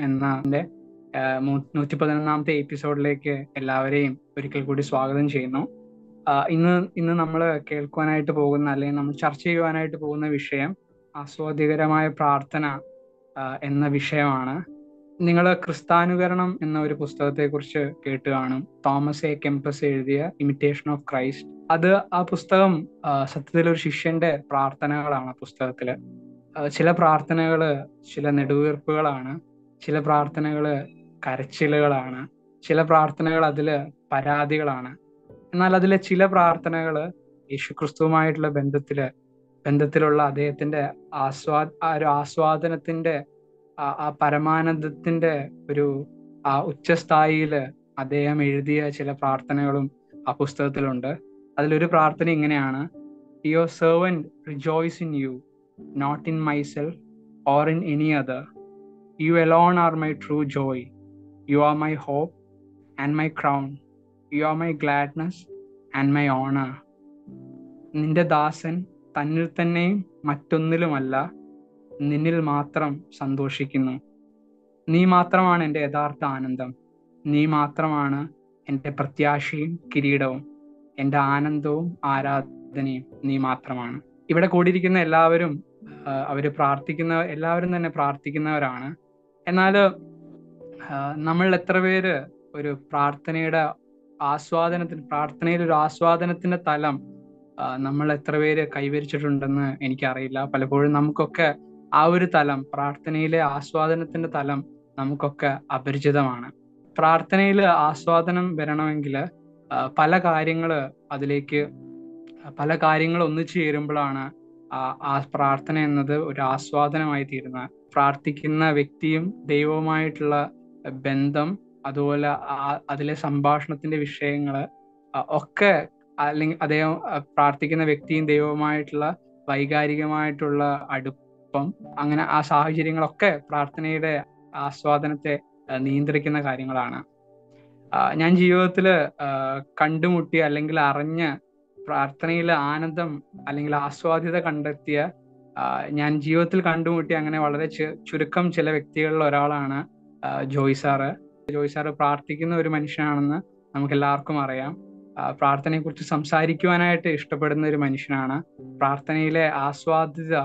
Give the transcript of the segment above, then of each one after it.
എന്നതിന്റെ നൂറ്റി പതിനൊന്നാമത്തെ എപ്പിസോഡിലേക്ക് എല്ലാവരെയും ഒരിക്കൽ കൂടി സ്വാഗതം ചെയ്യുന്നു. ഇന്ന് ഇന്ന് നമ്മൾ കേൾക്കുവാനായിട്ട് പോകുന്ന അല്ലെങ്കിൽ നമ്മൾ ചർച്ച ചെയ്യുവാനായിട്ട് പോകുന്ന വിഷയം ആസ്വാദികരമായ പ്രാർത്ഥന എന്ന വിഷയമാണ്. നിങ്ങൾ ക്രിസ്താനുകരണം എന്ന ഒരു പുസ്തകത്തെ കുറിച്ച് കേട്ട് കാണും. തോമസ് എ കെമ്പസ് എഴുതിയ ഇമിറ്റേഷൻ ഓഫ് ക്രൈസ്റ്റ്. അത് ആ പുസ്തകം സത്യത്തിൽ ഒരു ശിഷ്യന്റെ പ്രാർത്ഥനകളാണ് പുസ്തകത്തിൽ. ചില പ്രാർത്ഥനകൾ ചില നെടുവീർപ്പുകളാണ് ചില പ്രാർത്ഥനകൾ കരച്ചിലുകളാണ് ചില പ്രാർത്ഥനകൾ അതിൽ പരാതികളാണ്. എന്നാൽ അതിലെ ചില പ്രാർത്ഥനകൾ യേശുക്രിസ്തുവുമായിട്ടുള്ള ബന്ധത്തിൽ ബന്ധത്തിലുള്ള അദ്ദേഹത്തിന്റെ ആസ്വാ ആ ഒരു ആസ്വാദനത്തിന്റെ ആ പരമാനന്ദത്തിന്റെ ഒരു ആ ഉച്ചസ്ഥായിയിൽ അദ്ദേഹം എഴുതിയ ചില പ്രാർത്ഥനകളും ആ പുസ്തകത്തിലുണ്ട്. അതിലൊരു പ്രാർത്ഥന ഇങ്ങനെയാണ്. Your servant rejoices in you not in myself or in any other you alone are my true joy you are my hope and my crown you are my gladness and my honour നിന്റെ ദാസൻ തന്നിൽ തന്നെയും മറ്റൊന്നിലുമല്ല. നിന്നിൽ മാത്രം സന്തോഷിക്കുന്നു. നീ മാത്രമാണ് എന്റെ യഥാർത്ഥ ആനന്ദം. നീ മാത്രമാണ് എന്റെ പ്രത്യാശയും കിരീടവും. എന്റെ ആനന്ദവും ആരാധനയും നീ മാത്രമാണ്. ഇവിടെ കൂടിയിരിക്കുന്ന എല്ലാവരും അവർ പ്രാർത്ഥിക്കുന്ന എല്ലാവരും തന്നെ പ്രാർത്ഥിക്കുന്നവരാണ്. എന്നാൽ നമ്മൾ എത്ര പേര് ഒരു പ്രാർത്ഥനയുടെ ആസ്വാദനത്തിന് പ്രാർത്ഥനയിൽ ഒരു ആസ്വാദനത്തിന്റെ തലം നമ്മൾ എത്ര പേര് കൈവരിച്ചിട്ടുണ്ടെന്ന് എനിക്കറിയില്ല. പലപ്പോഴും നമുക്കൊക്കെ ആ ഒരു തലം പ്രാർത്ഥനയിലെ ആസ്വാദനത്തിന്റെ തലം നമുക്കൊക്കെ അപരിചിതമാണ്. പ്രാർത്ഥനയിൽ ആസ്വാദനം വരണമെങ്കിൽ പല കാര്യങ്ങൾ അതിലേക്ക് പല കാര്യങ്ങൾ ഒന്നിച്ചു ചേരുമ്പോഴാണ് ആ പ്രാർത്ഥന എന്നത് ഒരു ആസ്വാദനമായി തീരുന്നത്. പ്രാർത്ഥിക്കുന്ന വ്യക്തിയും ദൈവവുമായിട്ടുള്ള ബന്ധം അതുപോലെ അതിലെ സംഭാഷണത്തിന്റെ വിഷയങ്ങൾ ഒക്കെ അല്ലെങ്കിൽ അദ്ദേഹം പ്രാർത്ഥിക്കുന്ന വ്യക്തിയും ദൈവവുമായിട്ടുള്ള വൈകാരികമായിട്ടുള്ള അടുപ്പം അങ്ങനെ ആ സാഹചര്യങ്ങളൊക്കെ പ്രാർത്ഥനയുടെ ആസ്വാദനത്തെ നിയന്ത്രിക്കുന്ന കാര്യങ്ങളാണ്. ഞാൻ ജീവിതത്തിൽ കണ്ടുമുട്ടി അല്ലെങ്കിൽ അറിഞ്ഞ പ്രാർത്ഥനയിൽ ആനന്ദം അല്ലെങ്കിൽ ആസ്വാദ്യത കണ്ടെത്തിയ ഞാൻ ജീവിതത്തിൽ കണ്ടുമുട്ടിയ അങ്ങനെ വളരെ ചുരുക്കം ചില വ്യക്തികളിൽ ഒരാളാണ് ജോയ് സാറ്. ജോയ് സാറ് പ്രാർത്ഥിക്കുന്ന ഒരു മനുഷ്യനാണെന്ന് നമുക്ക് എല്ലാവർക്കും അറിയാം പ്രാർത്ഥനയെക്കുറിച്ച് സംസാരിക്കുവാനായിട്ട് ഇഷ്ടപ്പെടുന്ന ഒരു മനുഷ്യനാണ്. പ്രാർത്ഥനയിലെ ആസ്വാദ്യത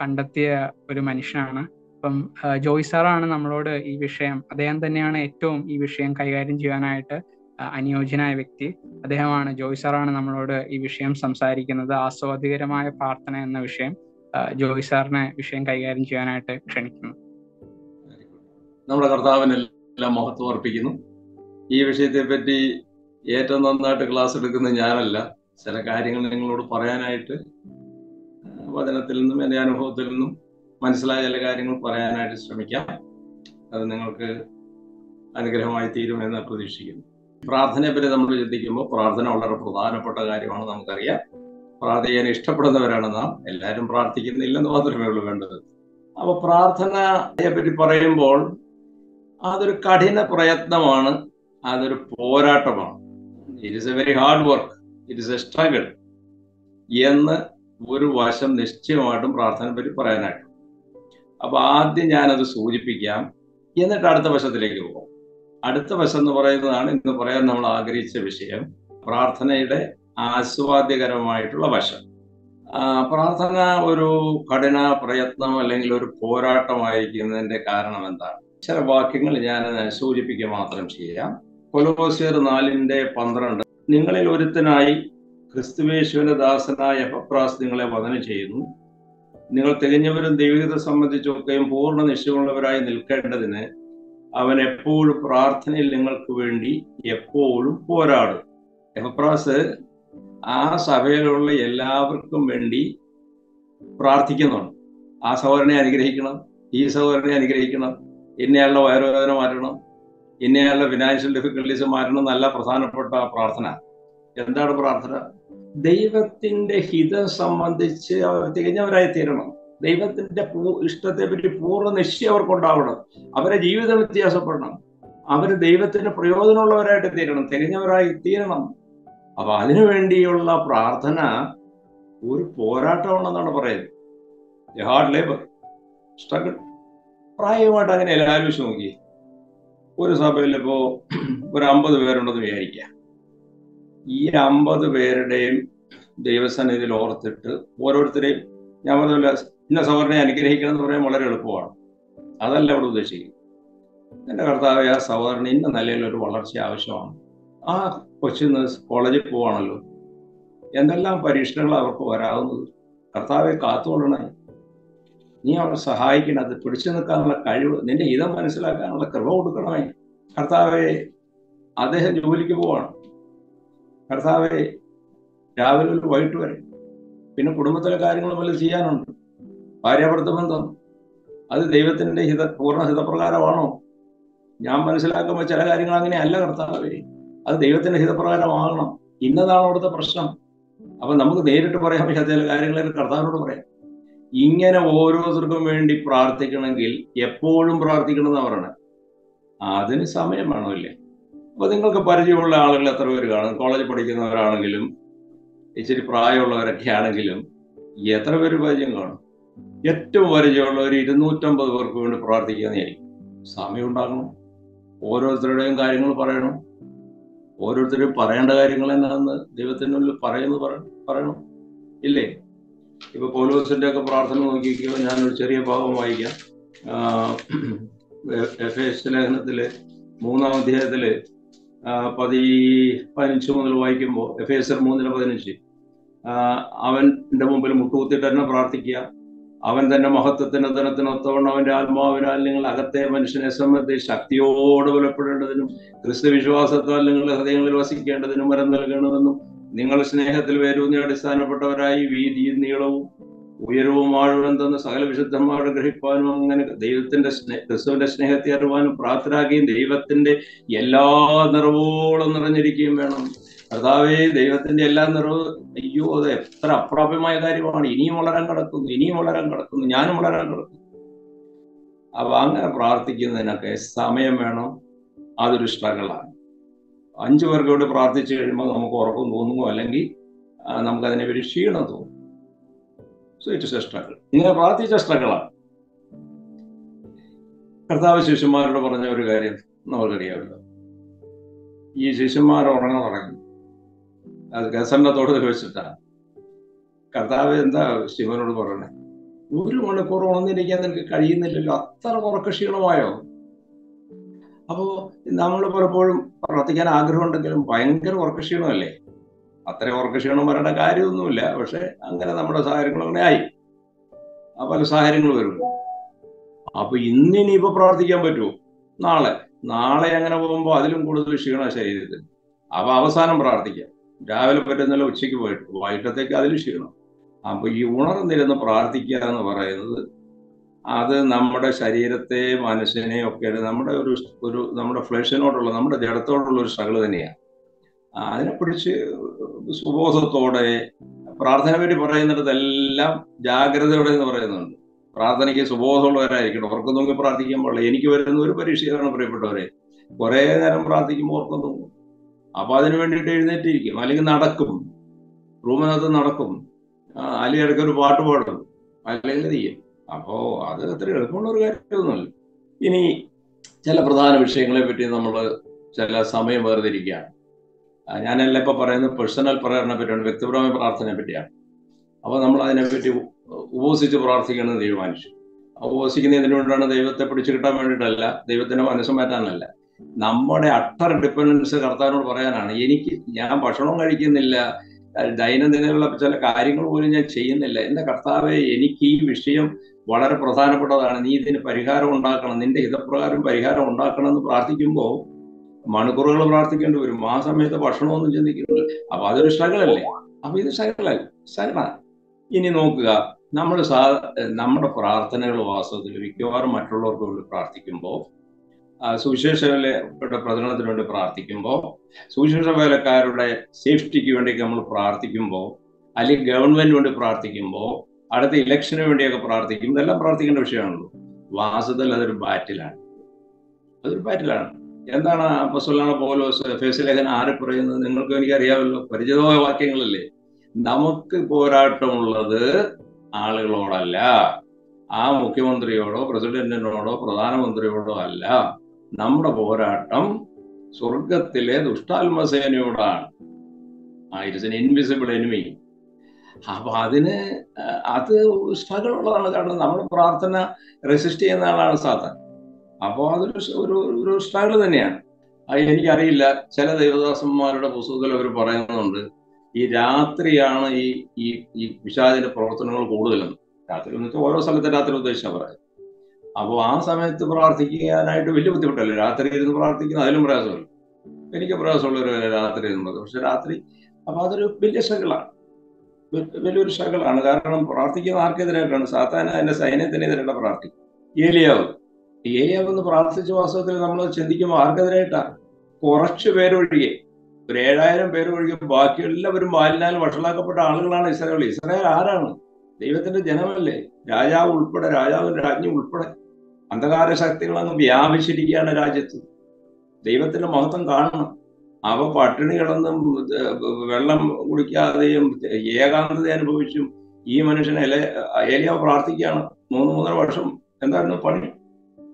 കണ്ടെത്തിയ ഒരു മനുഷ്യനാണ്. അപ്പം ജോയ് സാറാണ് നമ്മളോട് ഈ വിഷയം അദ്ദേഹം തന്നെയാണ് ഏറ്റവും ഈ വിഷയം കൈകാര്യം ചെയ്യാനായിട്ട് അനുയോജ്യനായ വ്യക്തി. അദ്ദേഹമാണ് ജോയ് സാറാണ് നമ്മളോട് ഈ വിഷയം സംസാരിക്കുന്നത് ആസ്വാദികരമായ പ്രാർത്ഥന എന്ന വിഷയം. ജോയ് സാറിനെ വിഷയം കൈകാര്യം ചെയ്യാനായിട്ട് ക്ഷണിക്കുന്നു. നമ്മുടെ കർത്താവിന് എല്ലാം മഹത്വം അർപ്പിക്കുന്നു. ഈ വിഷയത്തെ പറ്റി ഏറ്റവും നന്നായിട്ട് ക്ലാസ് എടുക്കുന്ന ഞാനല്ല. ചില കാര്യങ്ങൾ നിങ്ങളോട് പറയാനായിട്ട് വചനത്തിൽ നിന്നും എന്റെ അനുഭവത്തിൽ നിന്നും മനസ്സിലായ ചില കാര്യങ്ങൾ പറയാനായിട്ട് ശ്രമിക്കാം. അത് നിങ്ങൾക്ക് അനുഗ്രഹമായി തീരുമെന്ന് പ്രതീക്ഷിക്കുന്നു. പ്രാർത്ഥനയെ പറ്റി നമ്മൾ ചിന്തിക്കുമ്പോൾ പ്രാർത്ഥന വളരെ പ്രധാനപ്പെട്ട കാര്യമാണ് നമുക്കറിയാം. പ്രാർത്ഥിക്കാൻ ഇഷ്ടപ്പെടുന്നവരാണ് നാം. എല്ലാവരും പ്രാർത്ഥിക്കുന്നില്ലെന്ന് മാത്രമേ ഉള്ളൂ വേണ്ടത്. അപ്പൊ പ്രാർത്ഥനയെ പറ്റി പറയുമ്പോൾ അതൊരു കഠിന പ്രയത്നമാണ് അതൊരു പോരാട്ടമാണ്. It is a very hard work it is a struggle എന്ന് ഒരു വശം നിശ്ചയമായിട്ടും പ്രാർത്ഥനയെ പറ്റി പറയാനായിട്ട്. അപ്പൊ ആദ്യം ഞാനത് സൂചിപ്പിക്കാം. എന്നിട്ട് അടുത്ത വശത്തിലേക്ക് പോകും. അടുത്ത വശം എന്ന് പറയുന്നതാണ് ഇന്ന് പറയാൻ നമ്മൾ ആഗ്രഹിച്ച വിഷയം. പ്രാർത്ഥനയുടെ ആസ്വാദ്യകരമായിട്ടുള്ള വശം. പ്രാർത്ഥന ഒരു കഠിന പ്രയത്നം അല്ലെങ്കിൽ ഒരു പോരാട്ടമായിരിക്കുന്നതിന്റെ കാരണം എന്താണ്? ചില വാക്യങ്ങൾ ഞാൻ സൂചിപ്പിക്കുക മാത്രം ചെയ്യാം. കൊലോസിയർ നാലിന്റെ പന്ത്രണ്ട്. നിങ്ങളിൽ ഒരുത്തനായി ക്രിസ്തുവേശുവിന്റെ ദാസനായ എഫപ്രാസ് നിങ്ങളെ വധന ചെയ്യുന്നു. നിങ്ങൾ തികഞ്ഞവരും ദൈവികത സംബന്ധിച്ചൊക്കെയും പൂർണ നിശ്ചയമുള്ളവരായി നിൽക്കേണ്ടതിന് അവൻ എപ്പോഴും പ്രാർത്ഥനയിൽ നിങ്ങൾക്ക് വേണ്ടി എപ്പോഴും പോരാടും. എഫപ്രാസ് ആ സഭയിലുള്ള എല്ലാവർക്കും വേണ്ടി പ്രാർത്ഥിക്കുന്നുണ്ട്. ആ സഹോദരനെ അനുഗ്രഹിക്കണം ഈ സഹോദരനെ അനുഗ്രഹിക്കണം ഇന്നയാളുടെ വയറുവേദന മാറ്റണം ഇന്നയാളുടെ ഫിനാൻഷ്യൽ ഡിഫിക്കൽട്ടീസ് മാറ്റണം നല്ല പ്രധാനപ്പെട്ട പ്രാർത്ഥന. എന്താണ് പ്രാർത്ഥന? ദൈവത്തിന്റെ ഹിതം സംബന്ധിച്ച് അവർ തികഞ്ഞവരായി തീരണം ദൈവത്തിന്റെ ഇഷ്ടത്തെ പറ്റി പൂർണ നിശ്ചയം അവർക്കുണ്ടാവണം. അവരെ ജീവിതം വ്യത്യാസപ്പെടണം. അവർ ദൈവത്തിന് പ്രയോജനമുള്ളവരായിട്ട് തീരണം തികഞ്ഞവരായി തീരണം അപ്പൊ അതിനു വേണ്ടിയുള്ള പ്രാർത്ഥന ഒരു പോരാട്ടമാണെന്നാണ് പറയുന്നത്. ഹാർഡ് ലേബർ സ്ട്രഗിൾ പ്രായമായിട്ട് അങ്ങനെ എല്ലാവരും വെച്ച് നോക്കി ഒരു സഭയിൽ ഇപ്പോ ഒരു അമ്പത് പേരുണ്ടെന്ന് വിചാരിക്കാം ഈ അമ്പത് പേരുടെയും ദൈവസന്നിധിയിൽ ഓർത്തിട്ട് ഓരോരുത്തരെയും ഞാൻ പറഞ്ഞില്ല ഇന്ന സഹോദരനെ അനുഗ്രഹിക്കണം എന്ന് പറയാൻ വളരെ എളുപ്പമാണ്. അതല്ല ഇവിടെ ഉദ്ദേശിക്കുന്നത്. എന്റെ കർത്താവ് ആ സഹോദരന് ഇന്ന നിലയിൽ ഒരു വളർച്ച ആവശ്യമാണ്. ആ കൊച്ചിന്ന് കോളേജിൽ പോവാണല്ലോ. എന്തെല്ലാം പരീക്ഷണങ്ങൾ അവർക്ക് വരാവുന്നത്? കർത്താവെ കാത്തുകൊള്ളണേ. നീ അവരെ സഹായിക്കണം. അത് പിടിച്ചു നിൽക്കാനുള്ള കഴിവ് നിന്റെ ഇതം മനസ്സിലാക്കാനുള്ള കൃപ കൊടുക്കണമേ. കർത്താവെ അദ്ദേഹം ജോലിക്ക് പോവാണ്. കർത്താവെ രാവിലെ ഒരു വൈകിട്ട് വരെ. പിന്നെ കുടുംബത്തിലെ കാര്യങ്ങൾ പോലെ ചെയ്യാനുണ്ട്? ഭാര്യാഭർത്ത ബന്ധം അത് ദൈവത്തിന്റെ ഹിത പൂർണ ഹിതപ്രകാരമാണോ? ഞാൻ മനസ്സിലാക്കുമ്പോൾ ചില കാര്യങ്ങൾ അങ്ങനെ അല്ല കർത്താവേ. അത് ദൈവത്തിന്റെ ഹിതപ്രകാരമാകണം. ഇന്നതാണ് അവിടുത്തെ പ്രശ്നം. അപ്പൊ നമുക്ക് നേരിട്ട് പറയാം. പറ്റാത്ത ചില കാര്യങ്ങളൊക്കെ കർത്താവിനോട് പറയാം. ഇങ്ങനെ ഓരോരുത്തർക്കും വേണ്ടി പ്രാർത്ഥിക്കണമെങ്കിൽ എപ്പോഴും പ്രാർത്ഥിക്കണം പറയണേ? പറയണത് അതിന് സമയം വേണമല്ലേ? അപ്പൊ നിങ്ങൾക്ക് പരിചയമുള്ള ആളുകൾ എത്ര പേര് കാണും? കോളേജ് പഠിക്കുന്നവരാണെങ്കിലും ഇച്ചിരി പ്രായമുള്ളവരൊക്കെ ആണെങ്കിലും എത്ര പേര് പരിചയം കാണും? ഏറ്റവും പരിചയമുള്ള ഒരു ഇരുന്നൂറ്റമ്പത് പേർക്ക് വേണ്ടി പ്രാർത്ഥിക്കുന്നതായിരിക്കും സമയം ഉണ്ടാകണം. ഓരോരുത്തരുടെയും കാര്യങ്ങൾ പറയണം. ഓരോരുത്തരും പറയേണ്ട കാര്യങ്ങൾ എന്താണെന്ന് ദൈവത്തിന്റെ പറയുന്നത് പറയണം. ഇല്ലേ? ഇപ്പൊ പൗലോസിന്റെ ഒക്കെ പ്രാർത്ഥന നോക്കിക്കുമ്പോൾ ഞാനൊരു ചെറിയ ഭാഗം വായിക്കാം. എഫ് എസ് ലേഖനത്തിൽ മൂന്നാം അധ്യായത്തിൽ പതി പതിനഞ്ച് മുതൽ വായിക്കുമ്പോൾ എഫ് എസ് മൂന്നിന് പതിനഞ്ച് അവന്റെ മുമ്പിൽ മുട്ടുകുത്തിട്ട് തന്നെ പ്രാർത്ഥിക്കുക. അവൻ തന്നെ മഹത്വത്തിന് ധനത്തിനൊത്തവണ്ണം അവന്റെ ആത്മാവിനാൽ നിങ്ങൾ അകത്തെ മനുഷ്യനെ സംബന്ധിച്ച് ശക്തിയോട് ബലപ്പെടേണ്ടതിനും ക്രിസ്തു വിശ്വാസത്താൽ നിങ്ങളുടെ ഹൃദയങ്ങളിൽ വസിക്കേണ്ടതിനും വരം നൽകേണ്ടതെന്നും നിങ്ങൾ സ്നേഹത്തിൽ വേരൂന്നി അടിസ്ഥാനപ്പെട്ടവരായി വീതിയും നീളവും ഉയരവും ആഴവും തന്ന സകല വിശുദ്ധന്മാരുടെ ഗ്രഹിപ്പാനും അങ്ങനെ ദൈവത്തിന്റെ സ്നേഹ ക്രിസ്തുവിന്റെ സ്നേഹത്തെ അറിവാനും പ്രാർത്ഥനാക്കുകയും ദൈവത്തിന്റെ എല്ലാ നിറവോളം നിറഞ്ഞിരിക്കുകയും വേണം. കർത്താവേ ദൈവത്തിന്റെ എല്ലാ നിറവ് അയ്യോ അത് എത്ര അപ്രാപ്യമായ കാര്യമാണ്. ഇനിയും വളരാൻ കിടക്കുന്നു ഇനിയും വളരാൻ കിടക്കുന്നു ഞാനും വളരാൻ കിടക്കുന്നു. അപ്പൊ അങ്ങനെ പ്രാർത്ഥിക്കുന്നതിനൊക്കെ സമയം വേണം. അതൊരു സ്ട്രഗിളാണ്. അഞ്ചു പേർക്ക് പ്രാർത്ഥിച്ചു കഴിയുമ്പോൾ നമുക്ക് ഉറക്കം തോന്നുമോ? അല്ലെങ്കിൽ നമുക്കതിനെ ഒരു ക്ഷീണം തോന്നും. സോ ഇറ്റ് എ സ്ട്രഗിൾ ഇങ്ങനെ പ്രാർത്ഥിച്ച സ്ട്രഗിളാണ്. കർത്താവ് ശിഷ്യന്മാരോട് പറഞ്ഞ ഒരു കാര്യം നമുക്കറിയാമല്ലോ. ഈ ശിഷ്യന്മാർ ഉറങ്ങാൻ തുടങ്ങി. അത് ഗസന്നത്തോട് ചോദിച്ചിട്ടാണ് കർത്താവ് എന്താ ശിവനോട് പറയണേ? ഒരു മണിക്കൂർ ഉണർന്നിരിക്കാൻ നിനക്ക് കഴിയുന്നില്ലല്ലോ. അത്ര ഉറക്ക അപ്പോ നമ്മൾ പലപ്പോഴും പ്രാർത്ഥിക്കാൻ ആഗ്രഹമുണ്ടെങ്കിലും ഭയങ്കര ഉറക്കക്ഷീണമല്ലേ അത്ര ഉറക്കക്ഷീണം വരേണ്ട കാര്യമൊന്നുമില്ല. പക്ഷെ അങ്ങനെ നമ്മുടെ സാഹചര്യങ്ങൾ അങ്ങനെ ആയി. ആ പല സാഹചര്യങ്ങൾ വരും അപ്പൊ ഇന്നിനിയിപ്പോ പ്രാർത്ഥിക്കാൻ പറ്റുമോ? നാളെ. നാളെ അങ്ങനെ പോകുമ്പോൾ അതിലും കൂടുതൽ ക്ഷീണ ശരീരത്തിൽ. അപ്പൊ അവസാനം പ്രാർത്ഥിക്കാം. രാവിലെ പറ്റുന്നില്ല ഉച്ചയ്ക്ക് പോയിട്ട് വൈകിട്ടത്തേക്ക് അതിൽ ക്ഷീണം. അപ്പൊ ഈ ഉണർന്നിരുന്ന് പ്രാർത്ഥിക്കുക എന്ന് പറയുന്നത് അത് നമ്മുടെ ശരീരത്തെ മനസ്സിനെ ഒക്കെ നമ്മുടെ ഒരു ഒരു നമ്മുടെ ഫ്ലഷിനോടുള്ള നമ്മുടെ ജഡത്തോടുള്ള ഒരു സ്ട്രഗിൾ തന്നെയാണ്. അതിനെ പിടിച്ച് സുബോധത്തോടെ പ്രാർത്ഥന പറ്റി പറയുന്നിടത്തെല്ലാം ജാഗ്രതയോടെ എന്ന് പറയുന്നുണ്ട്. പ്രാർത്ഥനയ്ക്ക് സുബോധമുള്ളവരായിരിക്കണം. ഉറക്കം നോക്കി പ്രാർത്ഥിക്കാൻ പാടില്ല. എനിക്ക് വരുന്ന ഒരു പരീക്ഷയാണ് പ്രിയപ്പെട്ടവരെ കുറേ നേരം പ്രാർത്ഥിക്കുമ്പോൾ ഉറക്കം അപ്പൊ അതിന് വേണ്ടിയിട്ട് എഴുന്നേറ്റിരിക്കും. അല്ലെങ്കിൽ നടക്കും. റൂമിനകത്ത് നടക്കും. അല്ലെങ്കിൽ ഇടയ്ക്ക് ഒരു പാട്ട് പാടും. അല്ലെങ്കിൽ ചെയ്യും. അപ്പോ അത് അത്ര എളുപ്പമുള്ള ഒരു കാര്യമൊന്നുമല്ല. ഇനി ചില പ്രധാന വിഷയങ്ങളെ പറ്റി നമ്മൾ ചില സമയം വേർതിരിക്കുകയാണ്. ഞാനല്ല ഇപ്പൊ പറയുന്നത് പേഴ്സണൽ പ്രേരണയെ പറ്റിയാണ് വ്യക്തിപരമായ പ്രാർത്ഥനയെ പറ്റിയാണ്. അപ്പൊ നമ്മൾ അതിനെപ്പറ്റി ഉപസിച്ച് പ്രാർത്ഥിക്കണമെന്ന് തീരുമാനിച്ചു. ഉപസിക്കുന്നതിന് വേണ്ടിയാണ് ദൈവത്തെ പിടിച്ചു കിട്ടാൻ വേണ്ടിയിട്ടല്ല ദൈവത്തിന്റെ മനസ്സ് മാറ്റാനല്ല. നമ്മുടെ അട്ടർ ഡിപ്പെൻഡൻസ് കർത്താവിനോട് പറയാനാണ്. എനിക്ക് ഞാൻ ഭക്ഷണം കഴിക്കുന്നില്ല ദൈനംദിനമുള്ള ചില കാര്യങ്ങൾ പോലും ഞാൻ ചെയ്യുന്നില്ല. എന്റെ കർത്താവെ എനിക്ക് ഈ വിഷയം വളരെ പ്രധാനപ്പെട്ടതാണ്. നീ ഇതിന് പരിഹാരം ഉണ്ടാക്കണം. നിന്റെ ഹിതപ്രകാരം പരിഹാരം ഉണ്ടാക്കണം എന്ന് പ്രാർത്ഥിക്കുമ്പോൾ മണിക്കൂറുകൾ പ്രാർത്ഥിക്കേണ്ടി വരും. ആ സമയത്ത് ഭക്ഷണമൊന്നും ചിന്തിക്കുന്നില്ല അപ്പൊ അതൊരു സ്ട്രഗിളല്ലേ അപ്പൊ ഇത് സ്ട്രഗിളല്ല സ്ട്രഗിളാണ് ഇനി നോക്കുക. നമ്മൾ സാ നമ്മുടെ പ്രാർത്ഥനകൾ വാസ്തവത്തിൽ മിക്കവാറും മറ്റുള്ളവർക്ക് വേണ്ടി പ്രാർത്ഥിക്കുമ്പോൾ സുവിശേഷയുടെ പ്രചരണത്തിന് വേണ്ടി പ്രാർത്ഥിക്കുമ്പോൾ സുവിശേഷ വേലക്കാരുടെ സേഫ്റ്റിക്ക് വേണ്ടി നമ്മൾ പ്രാർത്ഥിക്കുമ്പോൾ അല്ലെങ്കിൽ ഗവൺമെന്റിന് വേണ്ടി പ്രാർത്ഥിക്കുമ്പോൾ അടുത്ത ഇലക്ഷന് വേണ്ടിയൊക്കെ പ്രാർത്ഥിക്കും ഇതെല്ലാം പ്രാർത്ഥിക്കേണ്ട വിഷയമാണല്ലോ. വാസത്തിൽ അതൊരു ബാറ്റിലാണ്. അതൊരു ബാറ്റിലാണ്. എന്താണ് അപ്പസ്വലാണ് പോലോസ് ഫേസിലേഖൻ ആരെ പറയുന്നത് നിങ്ങൾക്ക് എനിക്ക് അറിയാമല്ലോ പരിചിതമായ വാക്യങ്ങളല്ലേ? നമുക്ക് പോരാട്ടമുള്ളത് ആളുകളോടല്ല. ആ മുഖ്യമന്ത്രിയോടോ പ്രസിഡന്റിനോടോ പ്രധാനമന്ത്രിയോടോ അല്ല. നമ്മുടെ പോരാട്ടം സ്വർഗത്തിലെ ദുഷ്ടാത്മസേനയോടാണ്. ആ ഇറ്റ്സ് എൻ ഇൻവിസിബിൾ എനിമി അപ്പൊ അതിന് അത് സ്ട്രഗിൾ ഉള്ളതാണ് കാരണം നമ്മൾ പ്രാർത്ഥന റെസിസ്റ്റ് ചെയ്യുന്ന ആളാണ് സാത്താൻ. അപ്പോൾ അതൊരു ഒരു ഒരു സ്ട്രഗിൾ തന്നെയാണ്. അത് എനിക്കറിയില്ല ചില ദൈവദാസന്മാരുടെ പുസ്തകത്തിൽ അവർ പറയുന്നുണ്ട് ഈ രാത്രിയാണ് ഈ ഈ ഈ വിഷാദിന്റെ പ്രവർത്തനങ്ങൾ കൂടുതലെന്ന് രാത്രി എന്ന് ഓരോ സ്ഥലത്തെ രാത്രി ഉദ്ദേശിച്ചാണ് പറയുന്നത്. അപ്പോൾ ആ സമയത്ത് പ്രാർത്ഥിക്കാനായിട്ട് വലിയ ബുദ്ധിമുട്ടല്ല. രാത്രി ഇരുന്ന് പ്രാർത്ഥിക്കുന്ന അതിലും പ്രയാസമല്ല എനിക്ക് പ്രയാസമുള്ള ഒരു രാത്രി ഇരുന്നത് പക്ഷെ രാത്രി അപ്പൊ അതൊരു വലിയ സ്ട്രഗിളാണ് വലിയൊരു സ്ട്രഗിളാണ് കാരണം പ്രാർത്ഥിക്കുന്ന ആർക്കെതിരായിട്ടാണ്. സാധാരണ അതിന്റെ സൈന്യത്തിനെതിരായിട്ട് പ്രാർത്ഥിക്കും ഏലിയാവ്. ഏലിയാവ് എന്ന് പ്രാർത്ഥിച്ച വാസ്തവത്തിൽ നമ്മൾ ചിന്തിക്കുമ്പോൾ ആർക്കെതിരായിട്ടാണ് കുറച്ച് പേരൊഴികെ ഒരു ഏഴായിരം പേരൊഴികെ ബാക്കി എല്ലാവരും വഷളാക്കപ്പെട്ട ആളുകളാണ് ഇസ്രായേൽ ഇസ്രായേൽ ആരാണ്? ദൈവത്തിന്റെ ജനമല്ലേ? രാജാവ് ഉൾപ്പെടെ രാജാവ് രാജ്ഞി ഉൾപ്പെടെ അന്ധകാര ശക്തികളങ്ങ് വ്യാപിച്ചിരിക്കുകയാണ് രാജ്യത്ത്. ദൈവത്തിന്റെ മഹത്വം കാണണം. അവ പട്ടിണി കിടന്നും വെള്ളം കുടിക്കാതെയും ഏകാന്തത അനുഭവിച്ചും ഈ മനുഷ്യനെ ഏലിയാവ് പ്രാർത്ഥിക്കുകയാണ്. മൂന്ന് മൂന്നര വർഷം എന്തായിരുന്നു പണി?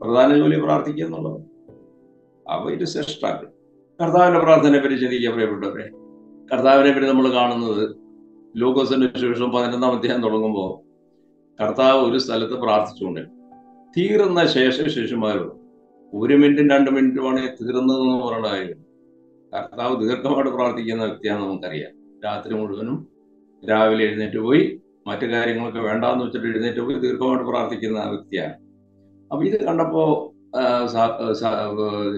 പ്രധാന ജോലി പ്രാർത്ഥിക്കുക എന്നുള്ളത്. അപ്പൊ ഇത് കർത്താവിന്റെ പ്രാർത്ഥനയെ പറ്റി ചിന്തിക്കുക പ്രിയപ്പെട്ടവരെ. കർത്താവിനെ പറ്റി നമ്മൾ കാണുന്നത് ലൂക്കോസിന്റെ ശേഷം പതിനൊന്നാം അധ്യായം തുടങ്ങുമ്പോൾ കർത്താവ് ഒരു സ്ഥലത്ത് പ്രാർത്ഥിച്ചുകൊണ്ട് തീർന്ന ശേഷം ശിശുമാരോട് ഒരു മിനിറ്റും രണ്ട് മിനിറ്റുമാണ് തീർന്നതെന്ന് പറയുന്ന കാര്യം കർത്താവ് ദീർഘമായിട്ട് പ്രാർത്ഥിക്കുന്ന വ്യക്തിയാണെന്ന് നമുക്കറിയാം. രാത്രി മുഴുവനും രാവിലെ എഴുന്നേറ്റ് പോയി മറ്റു കാര്യങ്ങളൊക്കെ വേണ്ടാന്ന് വെച്ചിട്ട് എഴുന്നേറ്റ് പോയി ദീർഘമായിട്ട് പ്രാർത്ഥിക്കുന്ന വ്യക്തിയാണ്. അപ്പൊ ഇത് കണ്ടപ്പോ